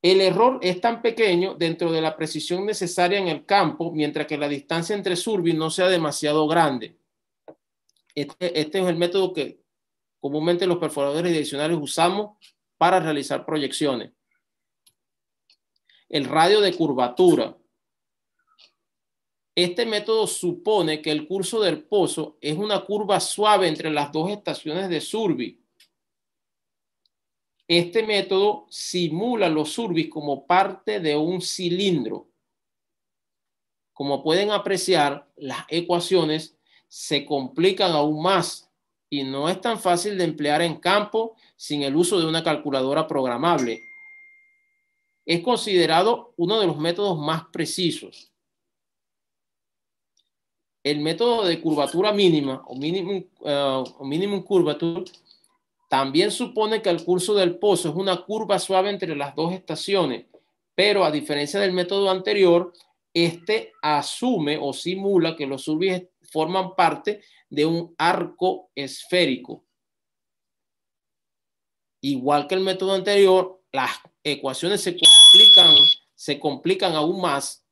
El error es tan pequeño dentro de la precisión necesaria en el campo, mientras que la distancia entre survey no sea demasiado grande. Este, este es el método que comúnmente los perforadores direccionales usamos para realizar proyecciones el radio de curvatura. Este método supone que el curso del pozo es una curva suave entre las dos estaciones de Survey. Este método simula los Surveys como parte de un cilindro. Como pueden apreciar, las ecuaciones se complican aún más y no es tan fácil de emplear en campo sin el uso de una calculadora programable es considerado uno de los métodos más precisos. El método de curvatura mínima o minimum, uh, minimum curvature también supone que el curso del pozo es una curva suave entre las dos estaciones, pero a diferencia del método anterior, este asume o simula que los surveys forman parte de un arco esférico. Igual que el método anterior, las ecuaciones se complican, se complican aún más,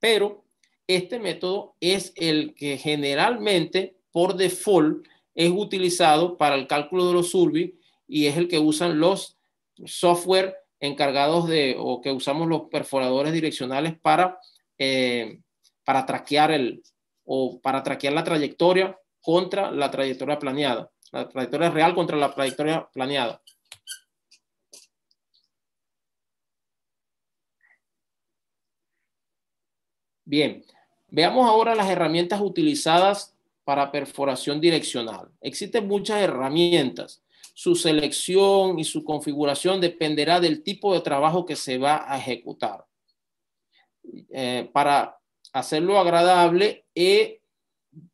pero este método es el que generalmente por default es utilizado para el cálculo de los survey y es el que usan los software encargados de o que usamos los perforadores direccionales para, eh, para traquear el o para traquear la trayectoria contra la trayectoria planeada, la trayectoria real contra la trayectoria planeada. Bien, veamos ahora las herramientas utilizadas para perforación direccional. Existen muchas herramientas. Su selección y su configuración dependerá del tipo de trabajo que se va a ejecutar. Eh, para hacerlo agradable, he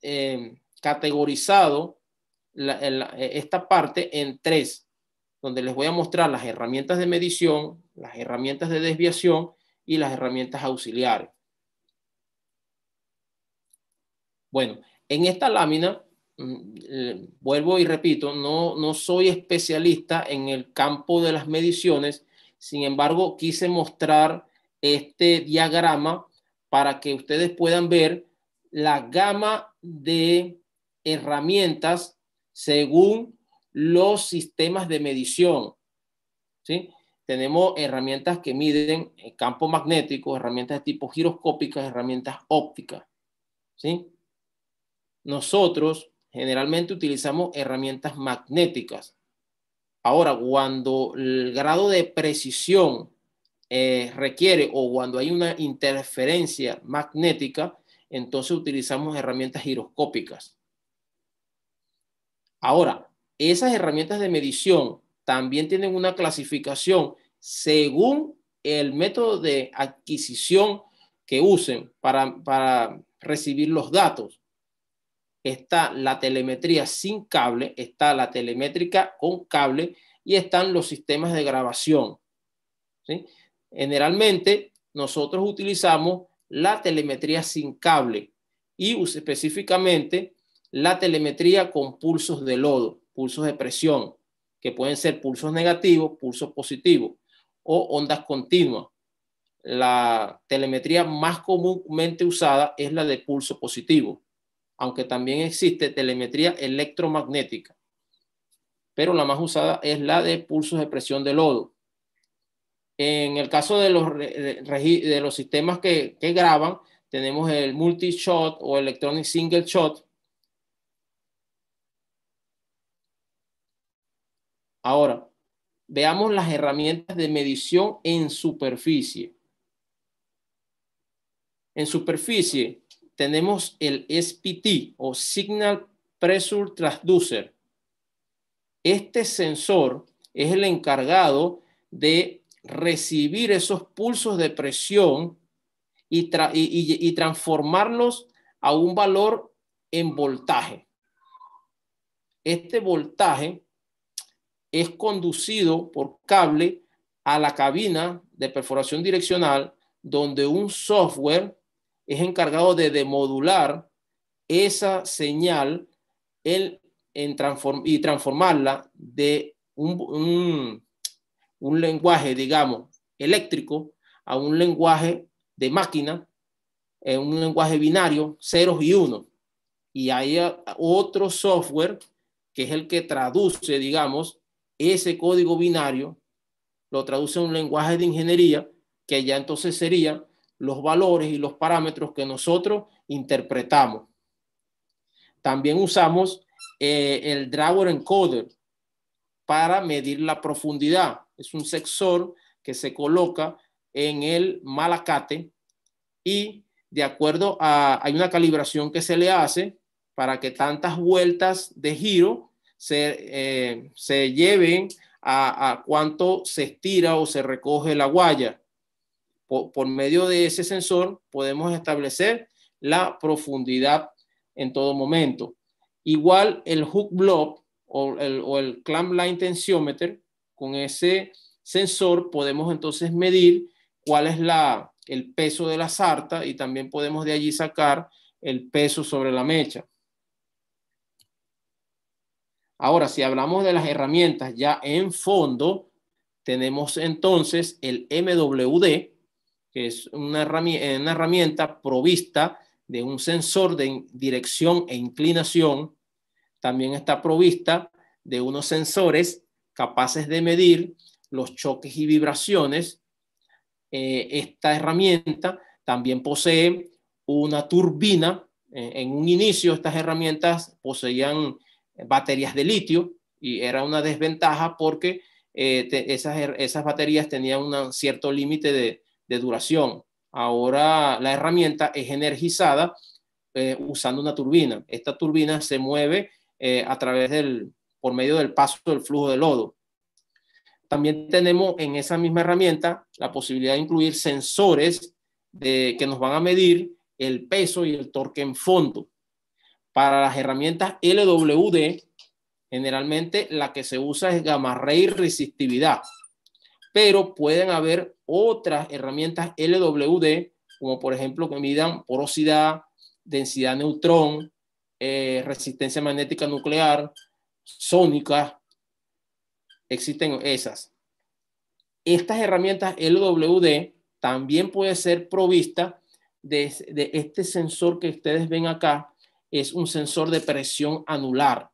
eh, categorizado esta parte en tres, donde les voy a mostrar las herramientas de medición, las herramientas de desviación y las herramientas auxiliares. Bueno, En esta lámina, mm, eh, vuelvo y repito, no, no soy especialista en el campo de las mediciones, sin embargo, quise mostrar este diagrama para que ustedes puedan ver la gama de herramientas según los sistemas de medición. ¿sí? Tenemos herramientas que miden el campo magnético, herramientas de tipo giroscópicas, herramientas ópticas. ¿sí? Nosotros generalmente utilizamos herramientas magnéticas. Ahora, cuando el grado de precisión eh, requiere o cuando hay una interferencia magnética, entonces utilizamos herramientas giroscópicas. Ahora, esas herramientas de medición también tienen una clasificación según el método de adquisición que usen para, para recibir los datos. Está la telemetría sin cable, está la telemétrica con cable y están los sistemas de grabación. Generalmente nosotros utilizamos la telemetría sin cable y específicamente la telemetría con pulsos de lodo, pulsos de presión, que pueden ser pulsos negativos, pulsos positivos o ondas continuas. La telemetría más comúnmente usada es la de pulso positivo, aunque también existe telemetría electromagnética, pero la más usada es la de pulsos de presión de lodo. En el caso de los, de los sistemas que, que graban, tenemos el multi-shot o electronic single shot. Ahora, veamos las herramientas de medición en superficie. En superficie tenemos el SPT o Signal Pressure Transducer. Este sensor es el encargado de recibir esos pulsos de presión y, y, transformarlos a un valor en voltaje. Este voltaje es conducido por cable a la cabina de perforación direccional, donde un software es encargado de demodular esa señal en, y transformarla de un, un lenguaje, digamos, eléctrico a un lenguaje de máquina, en un lenguaje binario, ceros y unos. Y hay otro software que es el que traduce, digamos, ese código binario, lo traduce a un lenguaje de ingeniería, que ya entonces serían los valores y los parámetros que nosotros interpretamos. También usamos eh, el Dragon Encoder para medir la profundidad es un sensor que se coloca en el malacate y de acuerdo a, hay una calibración que se le hace para que tantas vueltas de giro se, eh, se lleven a, a, cuánto se estira o se recoge la guaya. Por, medio de ese sensor podemos establecer la profundidad en todo momento. Igual el hook block o el, o el clamp line tensiometer con ese sensor podemos entonces medir cuál es la, el peso de la sarta y también podemos de allí sacar el peso sobre la mecha. Ahora, si hablamos de las herramientas ya en fondo, tenemos entonces el MWD, que es una herramienta, una herramienta provista de un sensor de dirección e inclinación. También está provista de unos sensores capaces de medir los choques y vibraciones. Eh, esta herramienta también posee una turbina. Eh, en un inicio estas herramientas poseían baterías de litio y era una desventaja porque eh, esas, baterías tenían un cierto límite de, de, duración. Ahora la herramienta es energizada usando una turbina. Esta turbina se mueve a través del, por medio del paso del flujo de lodo. También tenemos en esa misma herramienta la posibilidad de incluir sensores que nos van a medir el peso y el torque en fondo. Para las herramientas LWD, generalmente la que se usa es gamma ray resistividad, pero pueden haber otras herramientas LWD, como por ejemplo que midan porosidad, densidad neutrón, eh, resistencia magnética nuclear, sónica, existen esas. Estas herramientas LWD también puede ser provista de, de este sensor que ustedes ven acá, es un sensor de presión anular.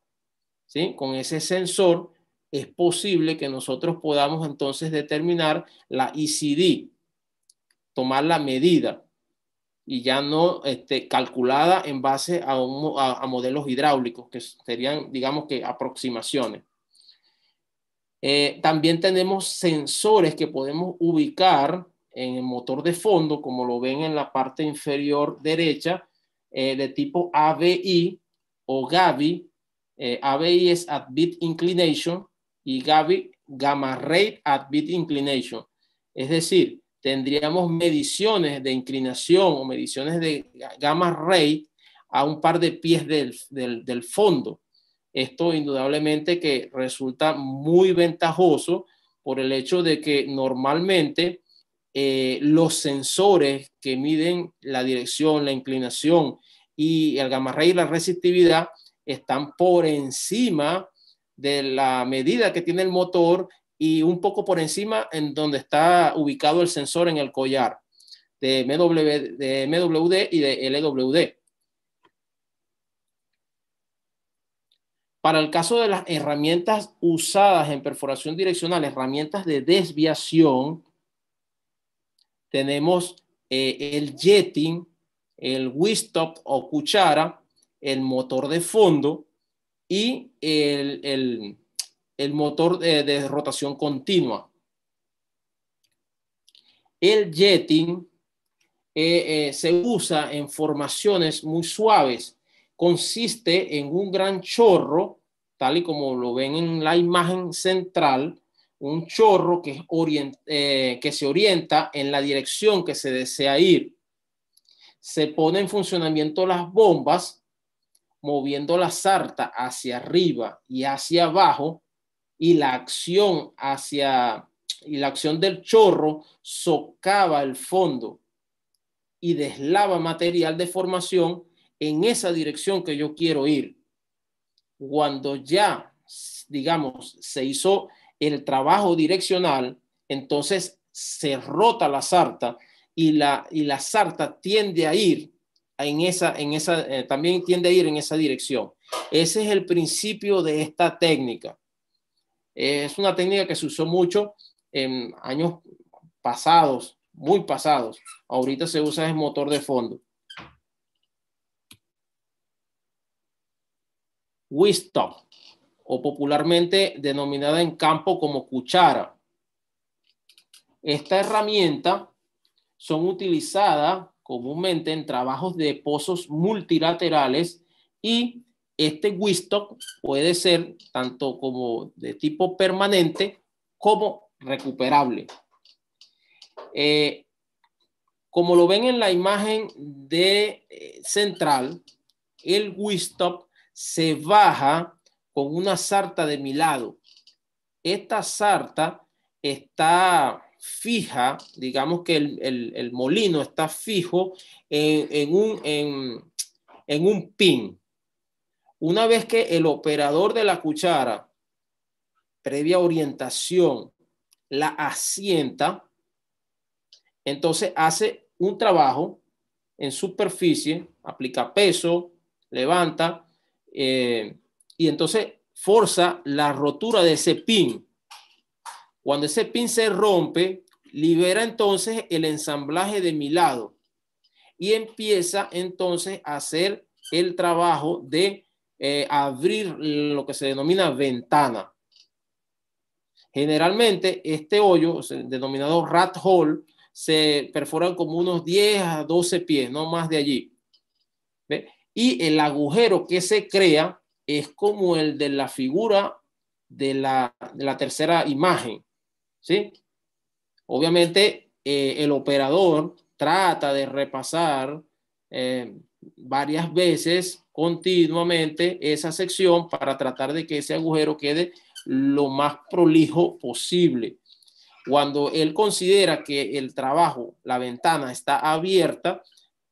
¿sí? Con ese sensor es posible que nosotros podamos entonces determinar la ECD, tomar la medida y ya no este, calculada en base a, modelos hidráulicos, que serían, digamos que, aproximaciones. Eh, también tenemos sensores que podemos ubicar en el motor de fondo, como lo ven en la parte inferior derecha, eh, de tipo ABI o GAVI. Eh, ABI es at bit inclination y gamma rate at bit inclination. Es decir, tendríamos mediciones de inclinación o mediciones de gamma rate a un par de pies del, del, del fondo. Esto indudablemente que resulta muy ventajoso por el hecho de que normalmente eh, los sensores que miden la dirección, la inclinación y el gamma ray y la resistividad están por encima de la medida que tiene el motor y un poco por encima en donde está ubicado el sensor en el collar de, MW, de MWD y de LWD. Para el caso de las herramientas usadas en perforación direccional, herramientas de desviación, tenemos eh, el jetting, el wistop o cuchara, el motor de fondo y el, motor de, rotación continua. El jetting eh, eh, se usa en formaciones muy suaves. Consiste en un gran chorro, tal y como lo ven en la imagen central, un chorro que, eh, que se orienta en la dirección que se desea ir. Se pone en funcionamiento las bombas, moviendo la sarta hacia arriba y hacia abajo, y la acción hacia y la acción del chorro socava el fondo y deslava material de formación en esa dirección que yo quiero ir. Cuando ya, digamos, se hizo el trabajo direccional, entonces se rota la sarta y la, y la sarta tiende a ir en esa, en esa, eh, también tiende a ir en esa dirección. Ese es el principio de esta técnica. Es una técnica que se usó mucho en años pasados, muy pasados. Ahorita se usa el motor de fondo. Wistop o popularmente denominada en campo como cuchara. Esta herramienta son utilizadas comúnmente en trabajos de pozos multilaterales y este Wistock puede ser tanto como de tipo permanente como recuperable. Eh, como lo ven en la imagen de eh, central, el Wistock se baja con una sarta de mi lado. Esta sarta está fija, digamos que el, molino está fijo en, un, en un pin. Una vez que el operador de la cuchara, previa orientación, la asienta, entonces hace un trabajo en superficie, aplica peso, levanta, eh, y entonces forza la rotura de ese pin. Cuando ese pin se rompe, libera entonces el ensamblaje de mi lado y empieza entonces a hacer el trabajo de eh, abrir lo que se denomina ventana. Generalmente este hoyo, denominado rat hole, se perforan como unos 10 a 12 pies, no más de allí. Y el agujero que se crea es como el de la figura de la, tercera imagen, ¿sí? Obviamente, eh, el operador trata de repasar eh, varias veces continuamente esa sección para tratar de que ese agujero quede lo más prolijo posible. Cuando él considera que el trabajo, la ventana está abierta,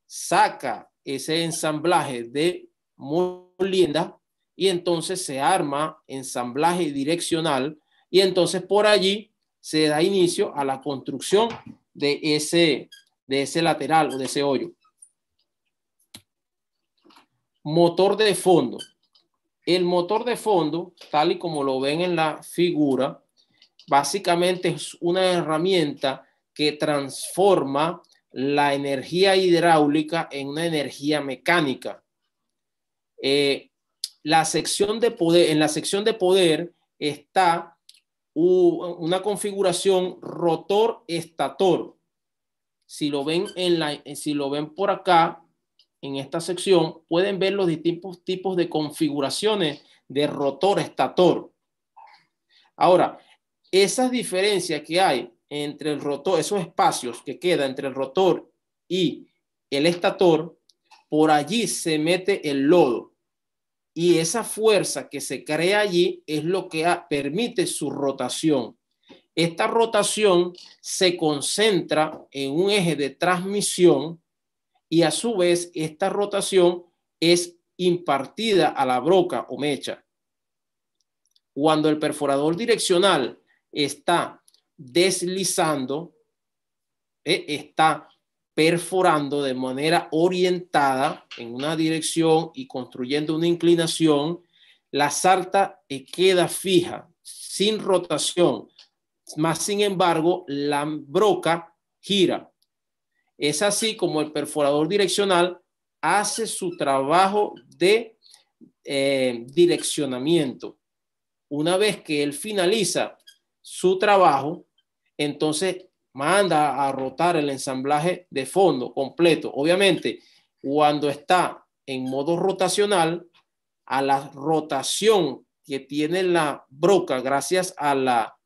saca ese ensamblaje de muy linda y entonces se arma ensamblaje direccional y entonces por allí se da inicio a la construcción de ese, de ese lateral o de ese hoyo. Motor de fondo. El motor de fondo, tal y como lo ven en la figura, básicamente es una herramienta que transforma la energía hidráulica en una energía mecánica. Eh, la sección de poder, en la sección de poder está una configuración rotor-estator. Si lo ven en la, si lo ven por acá, en esta sección, pueden ver los distintos tipos de configuraciones de rotor-estator. Ahora, esas diferencias que hay entre el rotor, esos espacios que queda entre el rotor y el estator, por allí se mete el lodo. Y esa fuerza que se crea allí es lo que permite su rotación. Esta rotación se concentra en un eje de transmisión y a su vez esta rotación es impartida a la broca o mecha. Cuando el perforador direccional está deslizando, eh, está perforando de manera orientada en una dirección y construyendo una inclinación, la sarta eh, queda fija, sin rotación, más sin embargo, la broca gira. Es así como el perforador direccional hace su trabajo de eh, direccionamiento. Una vez que él finaliza su trabajo, entonces manda a rotar el ensamblaje de fondo completo. Obviamente, cuando está en modo rotacional, a la rotación que tiene la broca gracias a la,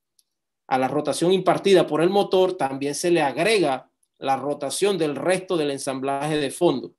a la rotación impartida por el motor, también se le agrega la rotación del resto del ensamblaje de fondo.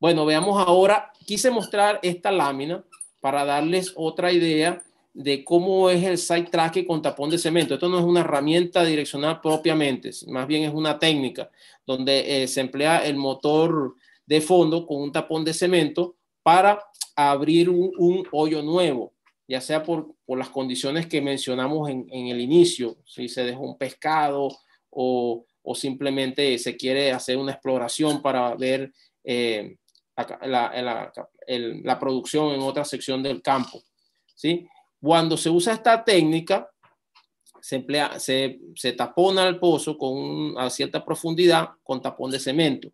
Bueno, veamos ahora, quise mostrar esta lámina para darles otra idea de cómo es el side track con tapón de cemento. Esto no es una herramienta direccional propiamente, más bien es una técnica donde eh, se emplea el motor de fondo con un tapón de cemento para abrir un hoyo nuevo ya sea por, las condiciones que mencionamos en, el inicio, si se dejó un pescado o, simplemente se quiere hacer una exploración para ver eh, la, producción en otra sección del campo. ¿sí? Cuando se usa esta técnica, se, emplea, se, tapona el pozo con a cierta profundidad con tapón de cemento.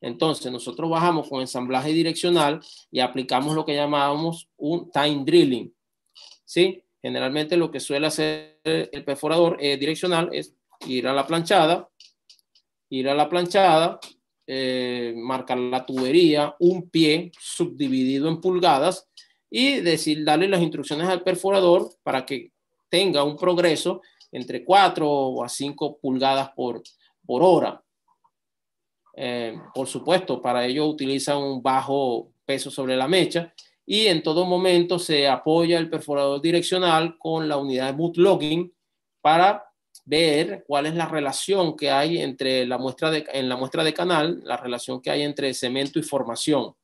Entonces, nosotros bajamos con ensamblaje direccional y aplicamos lo que llamábamos un time drilling. ¿sí? Generalmente lo que suele hacer el perforador eh, direccional es ir a la planchada, ir a la planchada, eh, marcar la tubería, un pie subdividido en pulgadas y decir, darle las instrucciones al perforador para que tenga un progreso entre 4 a 5 pulgadas por, por hora. Eh, por supuesto, para ello utiliza un bajo peso sobre la mecha y en todo momento se apoya el perforador direccional con la unidad de boot logging para ver cuál es la relación que hay entre la muestra de, en la muestra de canal, la relación que hay entre cemento y formación.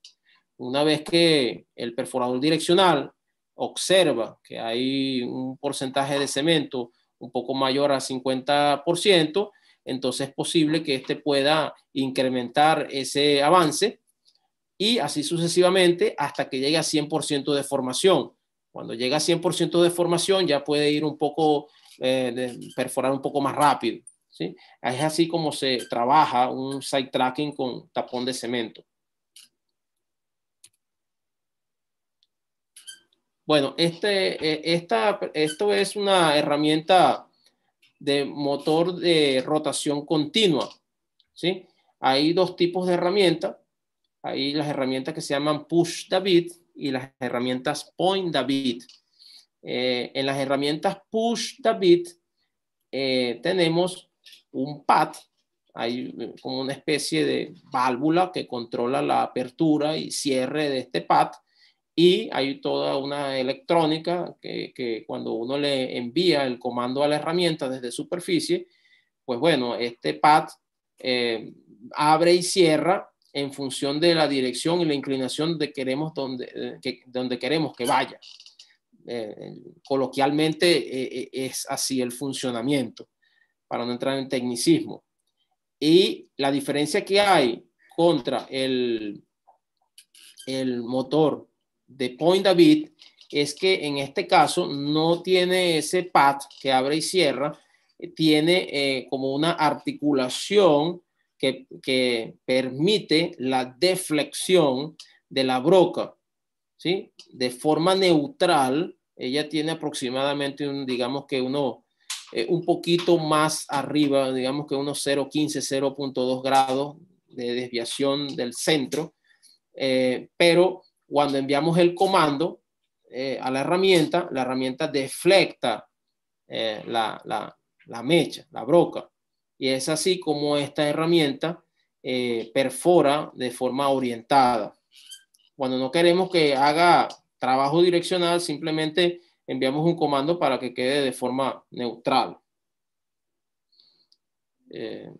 Una vez que el perforador direccional observa que hay un porcentaje de cemento un poco mayor al 50%, entonces es posible que éste pueda incrementar ese avance y así sucesivamente hasta que llegue a 100% de formación. Cuando llega a 100% de formación ya puede ir un poco, eh, perforar un poco más rápido. ¿sí? Es así como se trabaja un site tracking con tapón de cemento. Bueno, este, eh, esta, esto es una herramienta de motor de rotación continua. ¿sí? Hay dos tipos de herramientas hay las herramientas que se llaman Push David y las herramientas Point David. Eh, en las herramientas Push David eh, tenemos un pad, hay eh, como una especie de válvula que controla la apertura y cierre de este pad y hay toda una electrónica que, que cuando uno le envía el comando a la herramienta desde superficie, pues bueno, este pad abre y cierra en función de la dirección y la inclinación de queremos donde, eh, que, donde queremos que vaya. Eh, coloquialmente es así el funcionamiento, para no entrar en tecnicismo. Y la diferencia que hay contra el, el motor de Point David es que en este caso no tiene ese pad que abre y cierra, tiene eh, como una articulación que, que, permite la deflexión de la broca, ¿sí? De forma neutral, ella tiene aproximadamente un, digamos que uno, eh, un poquito más arriba, digamos que unos 0.15, 0.2 grados de desviación del centro, eh, pero cuando enviamos el comando a la herramienta, la herramienta deflecta la, la, la mecha, la broca. Y es así como esta herramienta eh, perfora de forma orientada. Cuando no queremos que haga trabajo direccional, simplemente enviamos un comando para que quede de forma neutral. Eh,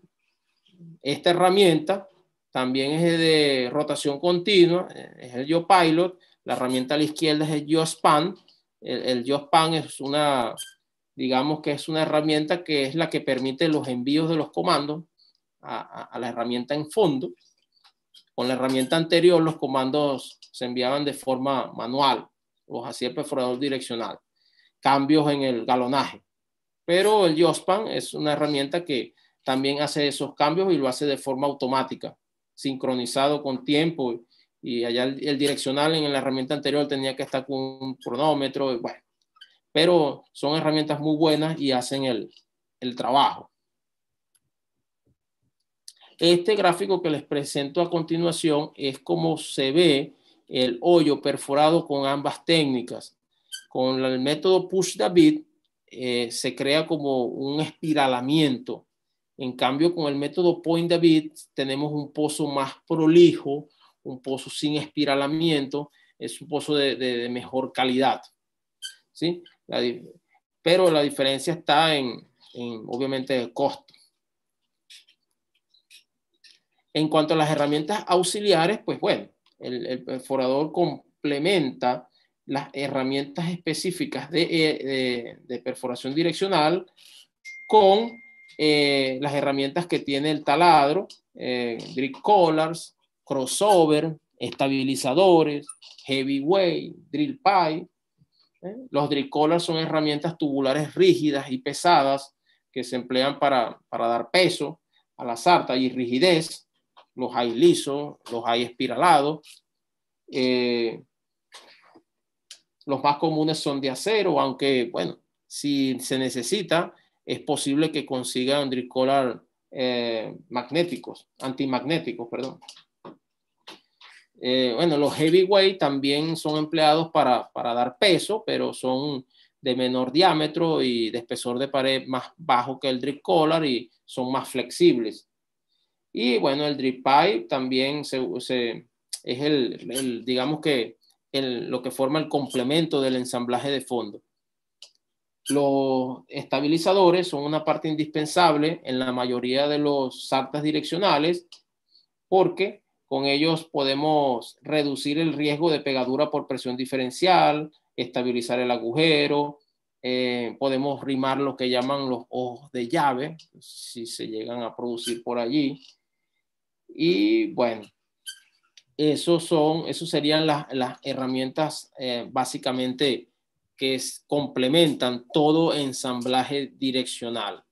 esta herramienta también es de rotación continua, eh, es el YoPilot. La herramienta a la izquierda es el YoSpan. El, el YoSpan es una digamos que es una herramienta que es la que permite los envíos de los comandos a, la herramienta en fondo. Con la herramienta anterior los comandos se enviaban de forma manual, los hacía el perforador direccional, cambios en el galonaje. Pero el Yospan es una herramienta que también hace esos cambios y lo hace de forma automática, sincronizado con tiempo. Y allá el, direccional en la herramienta anterior tenía que estar con un cronómetro. Y bueno, pero son herramientas muy buenas y hacen el, el trabajo. Este gráfico que les presento a continuación es como se ve el hoyo perforado con ambas técnicas. Con el método Push David eh, se crea como un espiralamiento. En cambio, con el método Point David tenemos un pozo más prolijo, un pozo sin espiralamiento, es un pozo de, mejor calidad. ¿sí? pero la diferencia está en, obviamente, el costo. En cuanto a las herramientas auxiliares, pues bueno, el, perforador complementa las herramientas específicas de, eh, perforación direccional con eh, las herramientas que tiene el taladro, eh, grip collars, crossover, estabilizadores, heavyweight, drill pipe, ¿eh? Los drill collars son herramientas tubulares rígidas y pesadas que se emplean para, dar peso a la sarta y rigidez. Los hay lisos, los hay espiralados. Eh, los más comunes son de acero, aunque, bueno, si se necesita, es posible que consigan drill collar eh, magnéticos, antimagnéticos, perdón. Eh, bueno, los heavyweight también son empleados para, dar peso, pero son de menor diámetro y de espesor de pared más bajo que el drip collar y son más flexibles. Y bueno, el drip pipe también se, es el, digamos que lo que forma el complemento del ensamblaje de fondo. Los estabilizadores son una parte indispensable en la mayoría de los sartas direccionales porque con ellos podemos reducir el riesgo de pegadura por presión diferencial, estabilizar el agujero, eh, podemos rimar lo que llaman los ojos de llave, si se llegan a producir por allí. Y bueno, esos esos serían las, herramientas eh, básicamente que complementan todo ensamblaje direccional.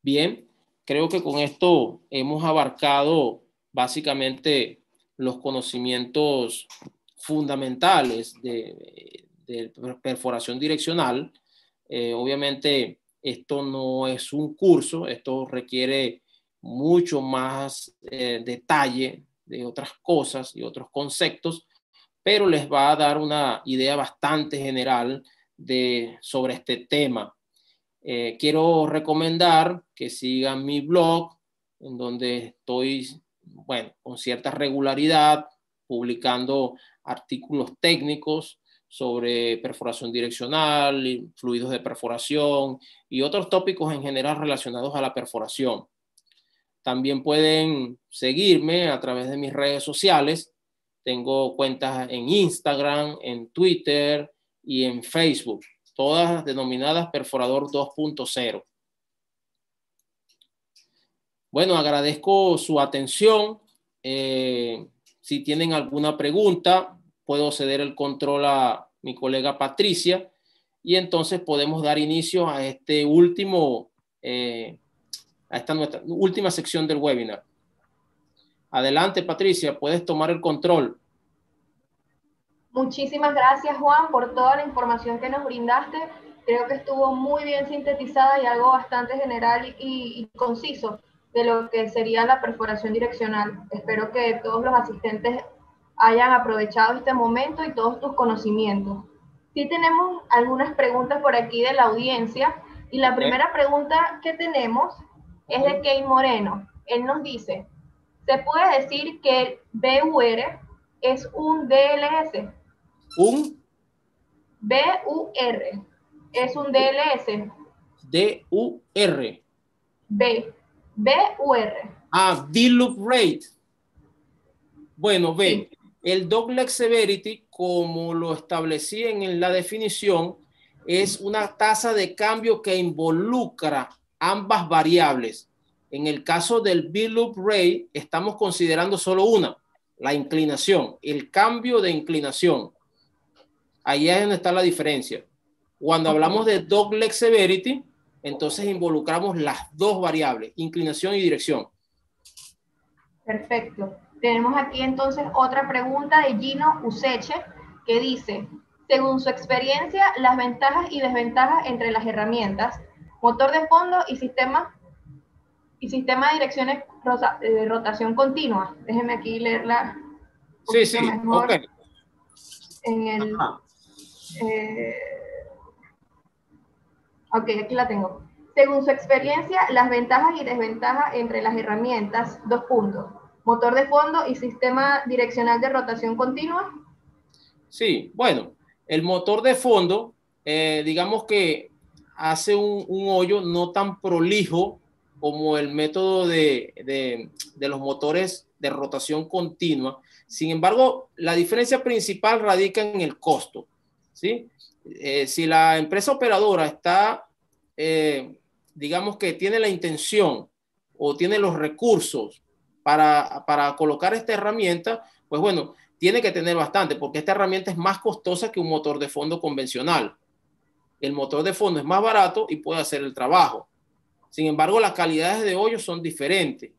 Bien, creo que con esto hemos abarcado básicamente los conocimientos fundamentales de, perforación direccional. Eh, obviamente esto no es un curso, esto requiere mucho más eh, detalle de otras cosas y otros conceptos, pero les va a dar una idea bastante general de, sobre este tema. Eh, quiero recomendar que sigan mi blog, en donde estoy, bueno, con cierta regularidad, publicando artículos técnicos sobre perforación direccional, fluidos de perforación y otros tópicos en general relacionados a la perforación. También pueden seguirme a través de mis redes sociales. Tengo cuentas en Instagram, en Twitter y en Facebook, todas denominadas Perforador 2.0. Bueno, agradezco su atención. Eh, si tienen alguna pregunta, puedo ceder el control a mi colega Patricia y entonces podemos dar inicio a este último, eh, a esta nuestra última sección del webinar. Adelante, Patricia, puedes tomar el control. Muchísimas gracias, Juan, por toda la información que nos brindaste. Creo que estuvo muy bien sintetizada y algo bastante general y, y conciso de lo que sería la perforación direccional. Espero que todos los asistentes hayan aprovechado este momento y todos tus conocimientos. Sí tenemos algunas preguntas por aquí de la audiencia y la primera pregunta que tenemos es de Key Moreno. Él nos dice, ¿se puede decir que BUR es un DLS? ¿Un? BUR es un DLS. D-U-R. B. B-U-R. Ah, D-Loop Rate. Bueno, B. El Dogleg Severity, como lo establecí en la definición, es una tasa de cambio que involucra ambas variables. En el caso del B-Loop Rate, estamos considerando solo una, la inclinación, el cambio de inclinación. Ahí es donde está la diferencia. Cuando hablamos de Dogleg Severity, entonces involucramos las dos variables, inclinación y dirección. Perfecto. Tenemos aquí entonces otra pregunta de Gino Useche que dice, según su experiencia, las ventajas y desventajas entre las herramientas, motor de fondo y sistema, y sistema de direcciones de rotación continua. Déjenme aquí leerla. Sí, sí, ok. En el, eh, ok, aquí la tengo. Según su experiencia, las ventajas y desventajas entre las herramientas, dos puntos motor de fondo y sistema direccional de rotación continua? Sí, bueno, el motor de fondo, eh, digamos que hace un, hoyo no tan prolijo como el método de, los motores de rotación continua. Sin embargo, la diferencia principal radica en el costo. Eh, si la empresa operadora está, eh, digamos que tiene la intención o tiene los recursos para, colocar esta herramienta, pues bueno, tiene que tener bastante, porque esta herramienta es más costosa que un motor de fondo convencional. El motor de fondo es más barato y puede hacer el trabajo. Sin embargo, las calidades de hoyo son diferentes,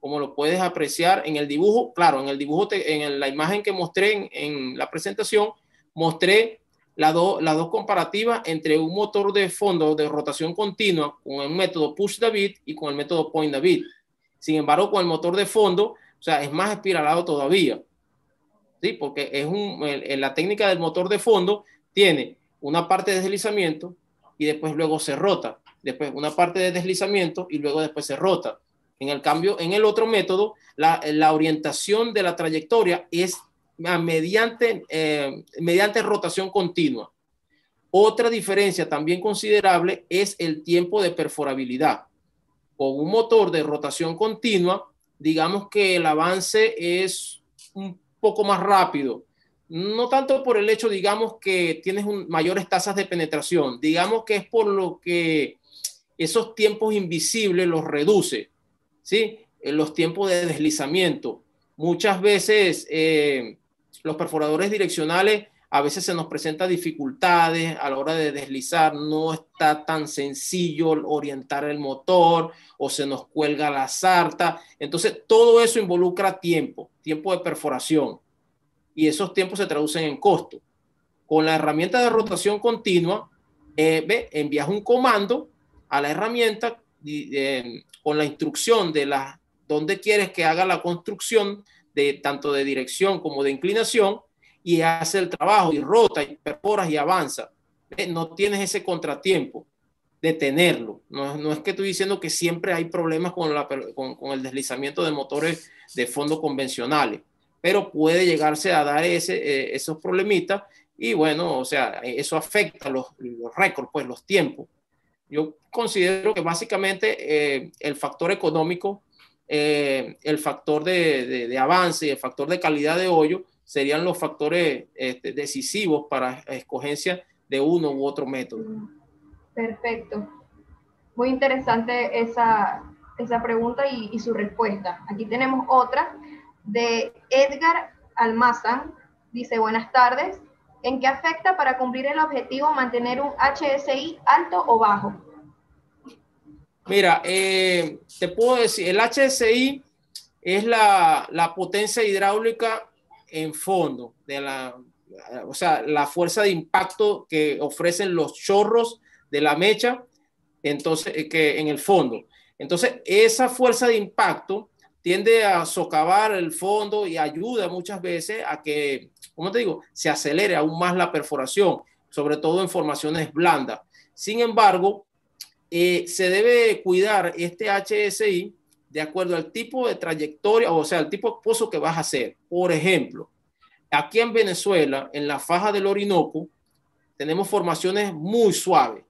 como lo puedes apreciar en el dibujo. Claro, en el dibujo, en la imagen que mostré en, la presentación, mostré las dos comparativas entre un motor de fondo de rotación continua con el método push David y con el método point David. Sin embargo, con el motor de fondo, o sea, es más espiralado todavía. ¿Sí? Porque es un, en la técnica del motor de fondo tiene una parte de deslizamiento y después luego se rota. Después una parte de deslizamiento y luego después se rota. En el cambio, en el otro método, la, orientación de la trayectoria es mediante, eh, mediante rotación continua. Otra diferencia también considerable es el tiempo de perforabilidad con un motor de rotación continua, digamos que el avance es un poco más rápido. No tanto por el hecho, digamos, que tienes mayores tasas de penetración, digamos que es por lo que esos tiempos invisibles los reduce, ¿sí? En los tiempos de deslizamiento. Muchas veces eh, los perforadores direccionales a veces se nos presenta dificultades a la hora de deslizar, no está tan sencillo orientar el motor o se nos cuelga la sarta. Entonces, todo eso involucra tiempo, tiempo de perforación y esos tiempos se traducen en costo. Con la herramienta de rotación continua, eh, envías un comando a la herramienta con la instrucción de la dónde quieres que haga la construcción de tanto de dirección como de inclinación y hace el trabajo y rota y perforas y avanza. No tienes ese contratiempo de tenerlo. No, es que estoy diciendo que siempre hay problemas con, la, con, el deslizamiento de motores de fondo convencionales, pero puede llegarse a dar ese, eh, esos problemitas y bueno, o sea, eso afecta los, los récords, pues los tiempos. Yo considero que básicamente eh, el factor económico eh, el factor de, avance y el factor de calidad de hoyo serían los factores este, decisivos para escogencia de uno u otro método. Perfecto. Muy interesante esa, esa pregunta y, su respuesta. Aquí tenemos otra de Edgar Almazán. Dice, buenas tardes. ¿En qué afecta para cumplir el objetivo mantener un HSI alto o bajo? Mira, eh, te puedo decir, el HSI es la, la, potencia hidráulica en fondo, de la, o sea, la fuerza de impacto que ofrecen los chorros de la mecha, entonces, eh, que en el fondo. Entonces, esa fuerza de impacto tiende a socavar el fondo y ayuda muchas veces a que, como te digo, se acelere aún más la perforación, sobre todo en formaciones blandas. Sin embargo, eh, se debe cuidar este HSI de acuerdo al tipo de trayectoria, o sea, el tipo de pozo que vas a hacer. Por ejemplo, aquí en Venezuela, en la faja del Orinoco, tenemos formaciones muy suaves.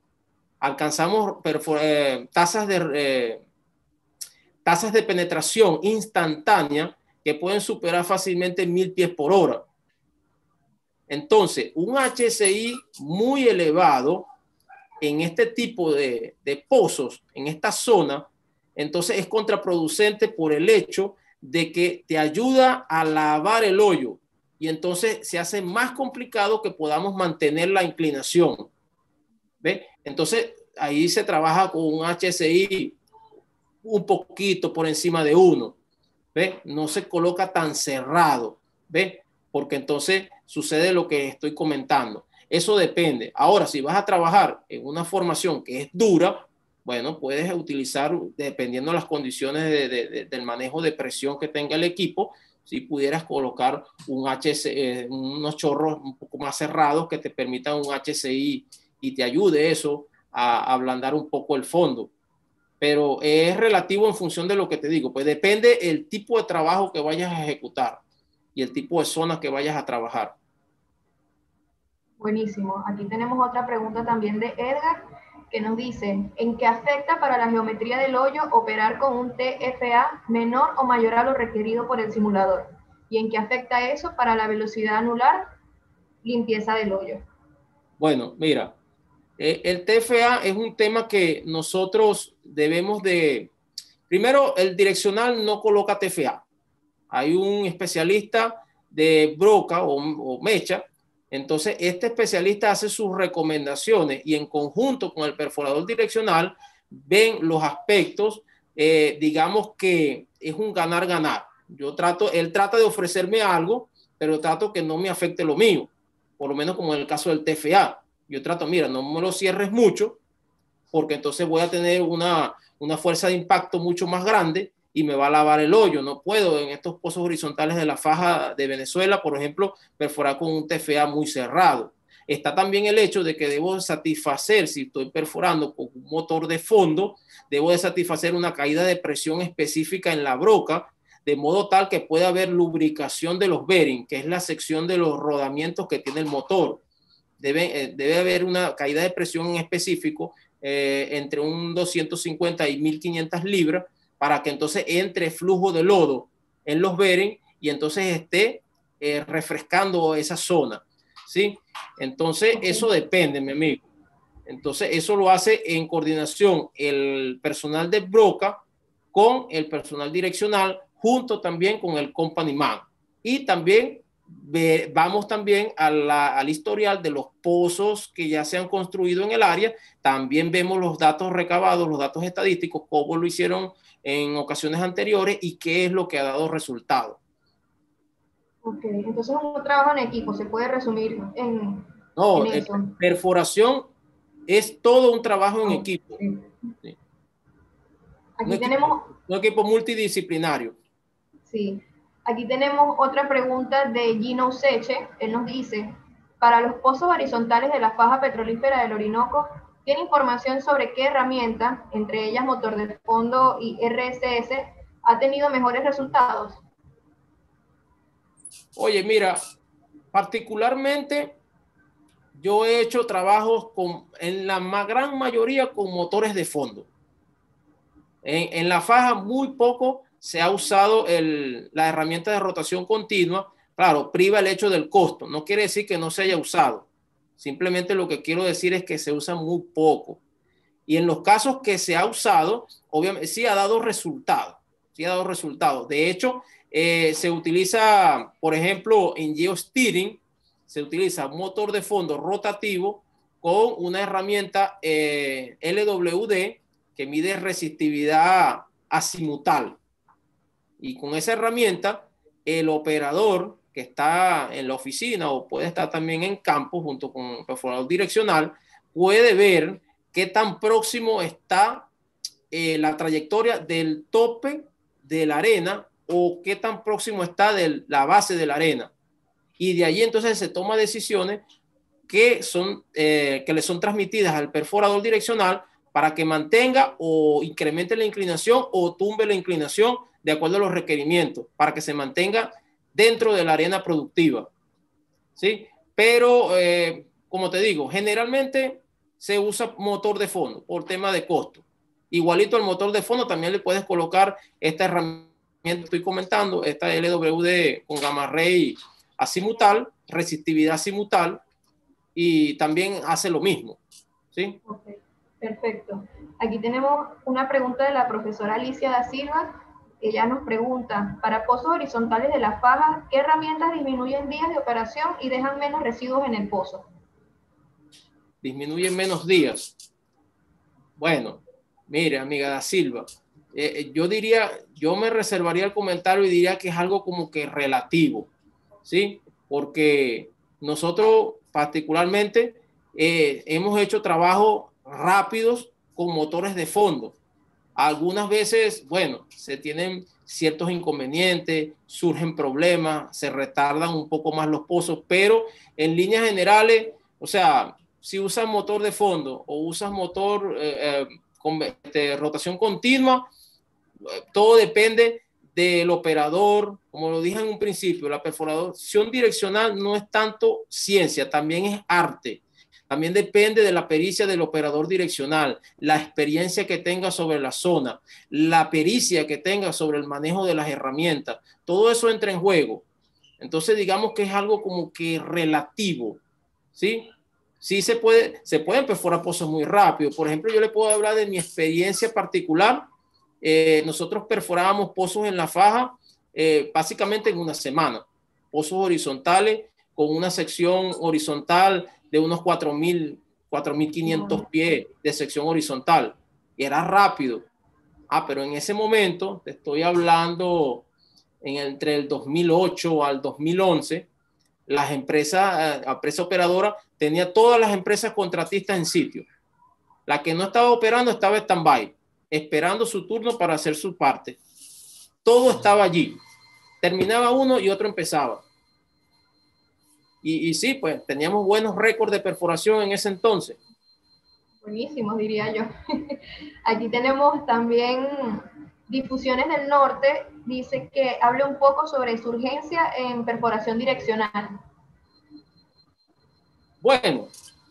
Alcanzamos eh, tasas de, eh, tasas de penetración instantánea que pueden superar fácilmente mil pies por hora. Entonces, un HSI muy elevado en este tipo de, pozos, en esta zona, entonces es contraproducente por el hecho de que te ayuda a lavar el hoyo y entonces se hace más complicado que podamos mantener la inclinación. ¿Ve? Entonces ahí se trabaja con un HSI un poquito por encima de uno. ¿Ve? No se coloca tan cerrado. ¿Ve? Porque entonces sucede lo que estoy comentando. Eso depende. Ahora, si vas a trabajar en una formación que es dura, bueno, puedes utilizar, dependiendo de las condiciones del manejo de presión que tenga el equipo, si pudieras colocar un HC, eh, unos chorros un poco más cerrados que te permitan un HCI y te ayude eso a ablandar un poco el fondo. Pero es relativo en función de lo que te digo, pues depende el tipo de trabajo que vayas a ejecutar y el tipo de zona que vayas a trabajar. Buenísimo. Aquí tenemos otra pregunta también de Edgar que nos dice, ¿en qué afecta para la geometría del hoyo operar con un TFA menor o mayor a lo requerido por el simulador? ¿Y en qué afecta eso para la velocidad anular, limpieza del hoyo? Bueno, mira, eh, el TFA es un tema que nosotros debemos de... Primero, el direccional no coloca TFA. Hay un especialista de broca o mecha entonces, este especialista hace sus recomendaciones y en conjunto con el perforador direccional ven los aspectos, eh, digamos que es un ganar-ganar. Yo trato, él trata de ofrecerme algo, pero trato que no me afecte lo mío, por lo menos como en el caso del TFA. Yo trato, mira, no me lo cierres mucho, porque entonces voy a tener una, una fuerza de impacto mucho más grande y me va a lavar el hoyo. No puedo en estos pozos horizontales de la faja de Venezuela, por ejemplo, perforar con un TFA muy cerrado. Está también el hecho de que debo satisfacer, si estoy perforando con un motor de fondo, debo de satisfacer una caída de presión específica en la broca, de modo tal que pueda haber lubricación de los bearings, que es la sección de los rodamientos que tiene el motor. Debe, eh, debe haber una caída de presión en específico eh, entre un 250 y 1500 libras para que entonces entre flujo de lodo en los bearings y entonces esté eh, refrescando esa zona. ¿sí? Entonces, eso depende, mi amigo. Entonces, eso lo hace en coordinación el personal de broca con el personal direccional, junto también con el company man. Y también vamos también al historial de los pozos que ya se han construido en el área. También vemos los datos recabados, los datos estadísticos, cómo lo hicieron en ocasiones anteriores y qué es lo que ha dado resultado. Ok, entonces un trabajo en equipo, se puede resumir en... No, perforación es todo un trabajo en equipo. Aquí tenemos... un equipo multidisciplinario. Sí. Aquí tenemos otra pregunta de Gino Seche. Él nos dice, para los pozos horizontales de la faja petrolífera del Orinoco, tiene información sobre qué herramienta, entre ellas motor de fondo y RSS, ha tenido mejores resultados. Oye, mira, particularmente yo he hecho trabajos con, en la gran mayoría con motores de fondo. En, la faja muy poco se ha usado el, la herramienta de rotación continua, claro, priva el hecho del costo. No quiere decir que no se haya usado. Simplemente lo que quiero decir es que se usa muy poco. Y en los casos que se ha usado, obviamente sí ha dado resultados. Sí ha dado resultados. De hecho, eh, se utiliza, por ejemplo, en geosteering, se utiliza un motor de fondo rotativo con una herramienta eh, LWD que mide resistividad azimutal. Y con esa herramienta, el operador que está en la oficina o puede estar también en campo junto con el perforador direccional, puede ver qué tan próximo está eh, la trayectoria del tope de la arena o qué tan próximo está de la base de la arena. Y de allí entonces se toma decisiones que, son, eh, que le son transmitidas al perforador direccional para que mantenga o incremente la inclinación o tumbe la inclinación de acuerdo a los requerimientos, para que se mantenga dentro de la arena productiva. ¿Sí? Pero, eh, como te digo, generalmente se usa motor de fondo por tema de costo. Igualito al motor de fondo también le puedes colocar esta herramienta que estoy comentando, esta LWD con gamma ray azimutal, resistividad azimutal, y también hace lo mismo. ¿sí? perfecto. Aquí tenemos una pregunta de la profesora Alicia da Silva ella nos pregunta, para pozos horizontales de la faja, ¿qué herramientas disminuyen días de operación y dejan menos residuos en el pozo? Disminuyen menos días. Bueno, mire, amiga da Silva, eh, eh, yo diría, yo me reservaría el comentario y diría que es algo como que relativo, ¿sí? Porque nosotros particularmente eh, hemos hecho trabajos rápidos con motores de fondo algunas veces, bueno, se tienen ciertos inconvenientes, surgen problemas, se retardan un poco más los pozos, pero en líneas generales, o sea, si usas motor de fondo o usas motor eh, eh, con este, rotación continua, todo depende del operador, como lo dije en un principio, la perforación direccional no es tanto ciencia, también es arte. También depende de la pericia del operador direccional, la experiencia que tenga sobre la zona, la pericia que tenga sobre el manejo de las herramientas. Todo eso entra en juego. Entonces, digamos que es algo como que relativo, ¿sí? Sí se puede, se pueden perforar pozos muy rápido. Por ejemplo, yo le puedo hablar de mi experiencia particular. Eh, nosotros perforábamos pozos en la faja eh, básicamente en una semana. Pozos horizontales con una sección horizontal de unos 4.000, 4.500 pies de sección horizontal. Y era rápido. Ah, pero en ese momento, te estoy hablando en entre el 2008 al 2011, las empresas, la empresa operadora tenía todas las empresas contratistas en sitio. La que no estaba operando estaba stand-by, esperando su turno para hacer su parte. Todo estaba allí. Terminaba uno y otro empezaba. Y, sí, pues teníamos buenos récords de perforación en ese entonces. Buenísimos, diría yo. Aquí tenemos también Difusiones del Norte, dice que hable un poco sobre su urgencia en perforación direccional. Bueno,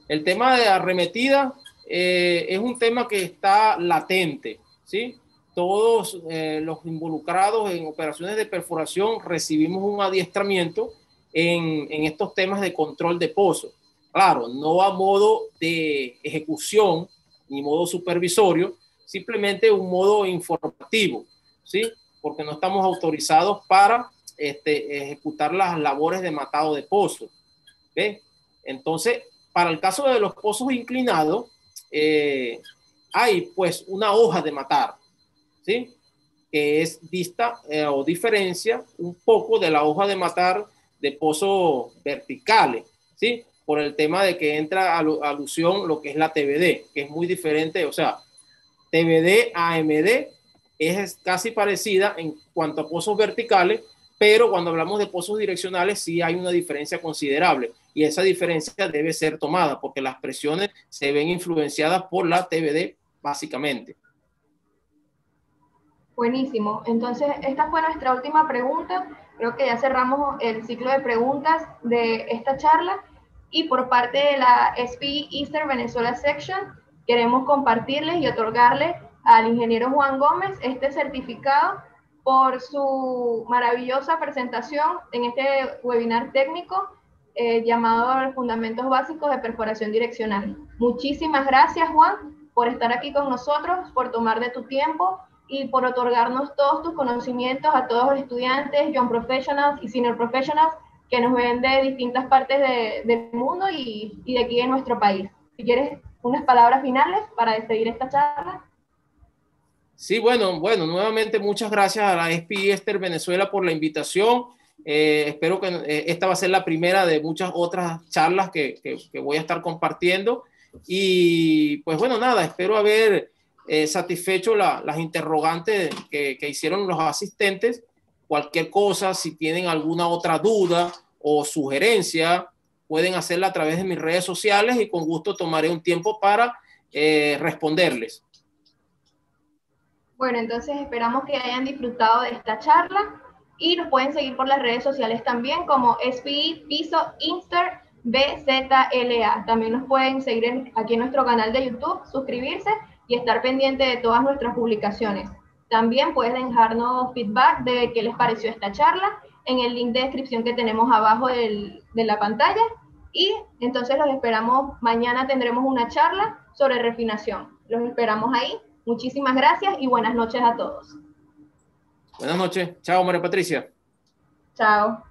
el tema de arremetida eh, es un tema que está latente, ¿sí? Todos eh, los involucrados en operaciones de perforación recibimos un adiestramiento en, estos temas de control de pozo. Claro, no a modo de ejecución ni modo supervisorio, simplemente un modo informativo, ¿sí? Porque no estamos autorizados para este, ejecutar las labores de matado de pozo. ¿ve? Entonces, para el caso de los pozos inclinados, eh, hay pues una hoja de matar, ¿sí? Que es vista eh, o diferencia un poco de la hoja de matar de pozos verticales, ¿sí? Por el tema de que entra alusión lo que es la TBD, que es muy diferente, o sea, TBD a AMD es casi parecida en cuanto a pozos verticales, pero cuando hablamos de pozos direccionales sí hay una diferencia considerable y esa diferencia debe ser tomada porque las presiones se ven influenciadas por la TBD básicamente. Buenísimo. Entonces, esta fue nuestra última pregunta. Creo que ya cerramos el ciclo de preguntas de esta charla y por parte de la SPI Eastern Venezuela Section queremos compartirles y otorgarle al ingeniero Juan Gómez este certificado por su maravillosa presentación en este webinar técnico eh, llamado Fundamentos Básicos de Perforación Direccional. Muchísimas gracias, Juan, por estar aquí con nosotros, por tomar de tu tiempo y por otorgarnos todos tus conocimientos a todos los estudiantes, young professionals y senior professionals que nos ven de distintas partes del mundo y, y de aquí en nuestro país. Si quieres unas palabras finales para despedir esta charla. Sí, bueno, bueno, nuevamente muchas gracias a la SPI Esther Venezuela por la invitación. Eh, espero que eh, esta va a ser la primera de muchas otras charlas que, que, voy a estar compartiendo. Y pues bueno, nada, espero haber eh, satisfecho las interrogantes que, que hicieron los asistentes. Cualquier cosa, si tienen alguna otra duda o sugerencia, pueden hacerla a través de mis redes sociales y con gusto tomaré un tiempo para eh, responderles. Bueno, entonces esperamos que hayan disfrutado de esta charla y nos pueden seguir por las redes sociales también como SPI Piso Inster BZLA. También nos pueden seguir aquí en nuestro canal de YouTube, suscribirse y estar pendiente de todas nuestras publicaciones. También pueden dejarnos feedback de qué les pareció esta charla en el link de descripción que tenemos abajo de la pantalla y entonces los esperamos, mañana tendremos una charla sobre refinación. Los esperamos ahí. Muchísimas gracias y buenas noches a todos. Buenas noches. Chao, María Patricia. Chao.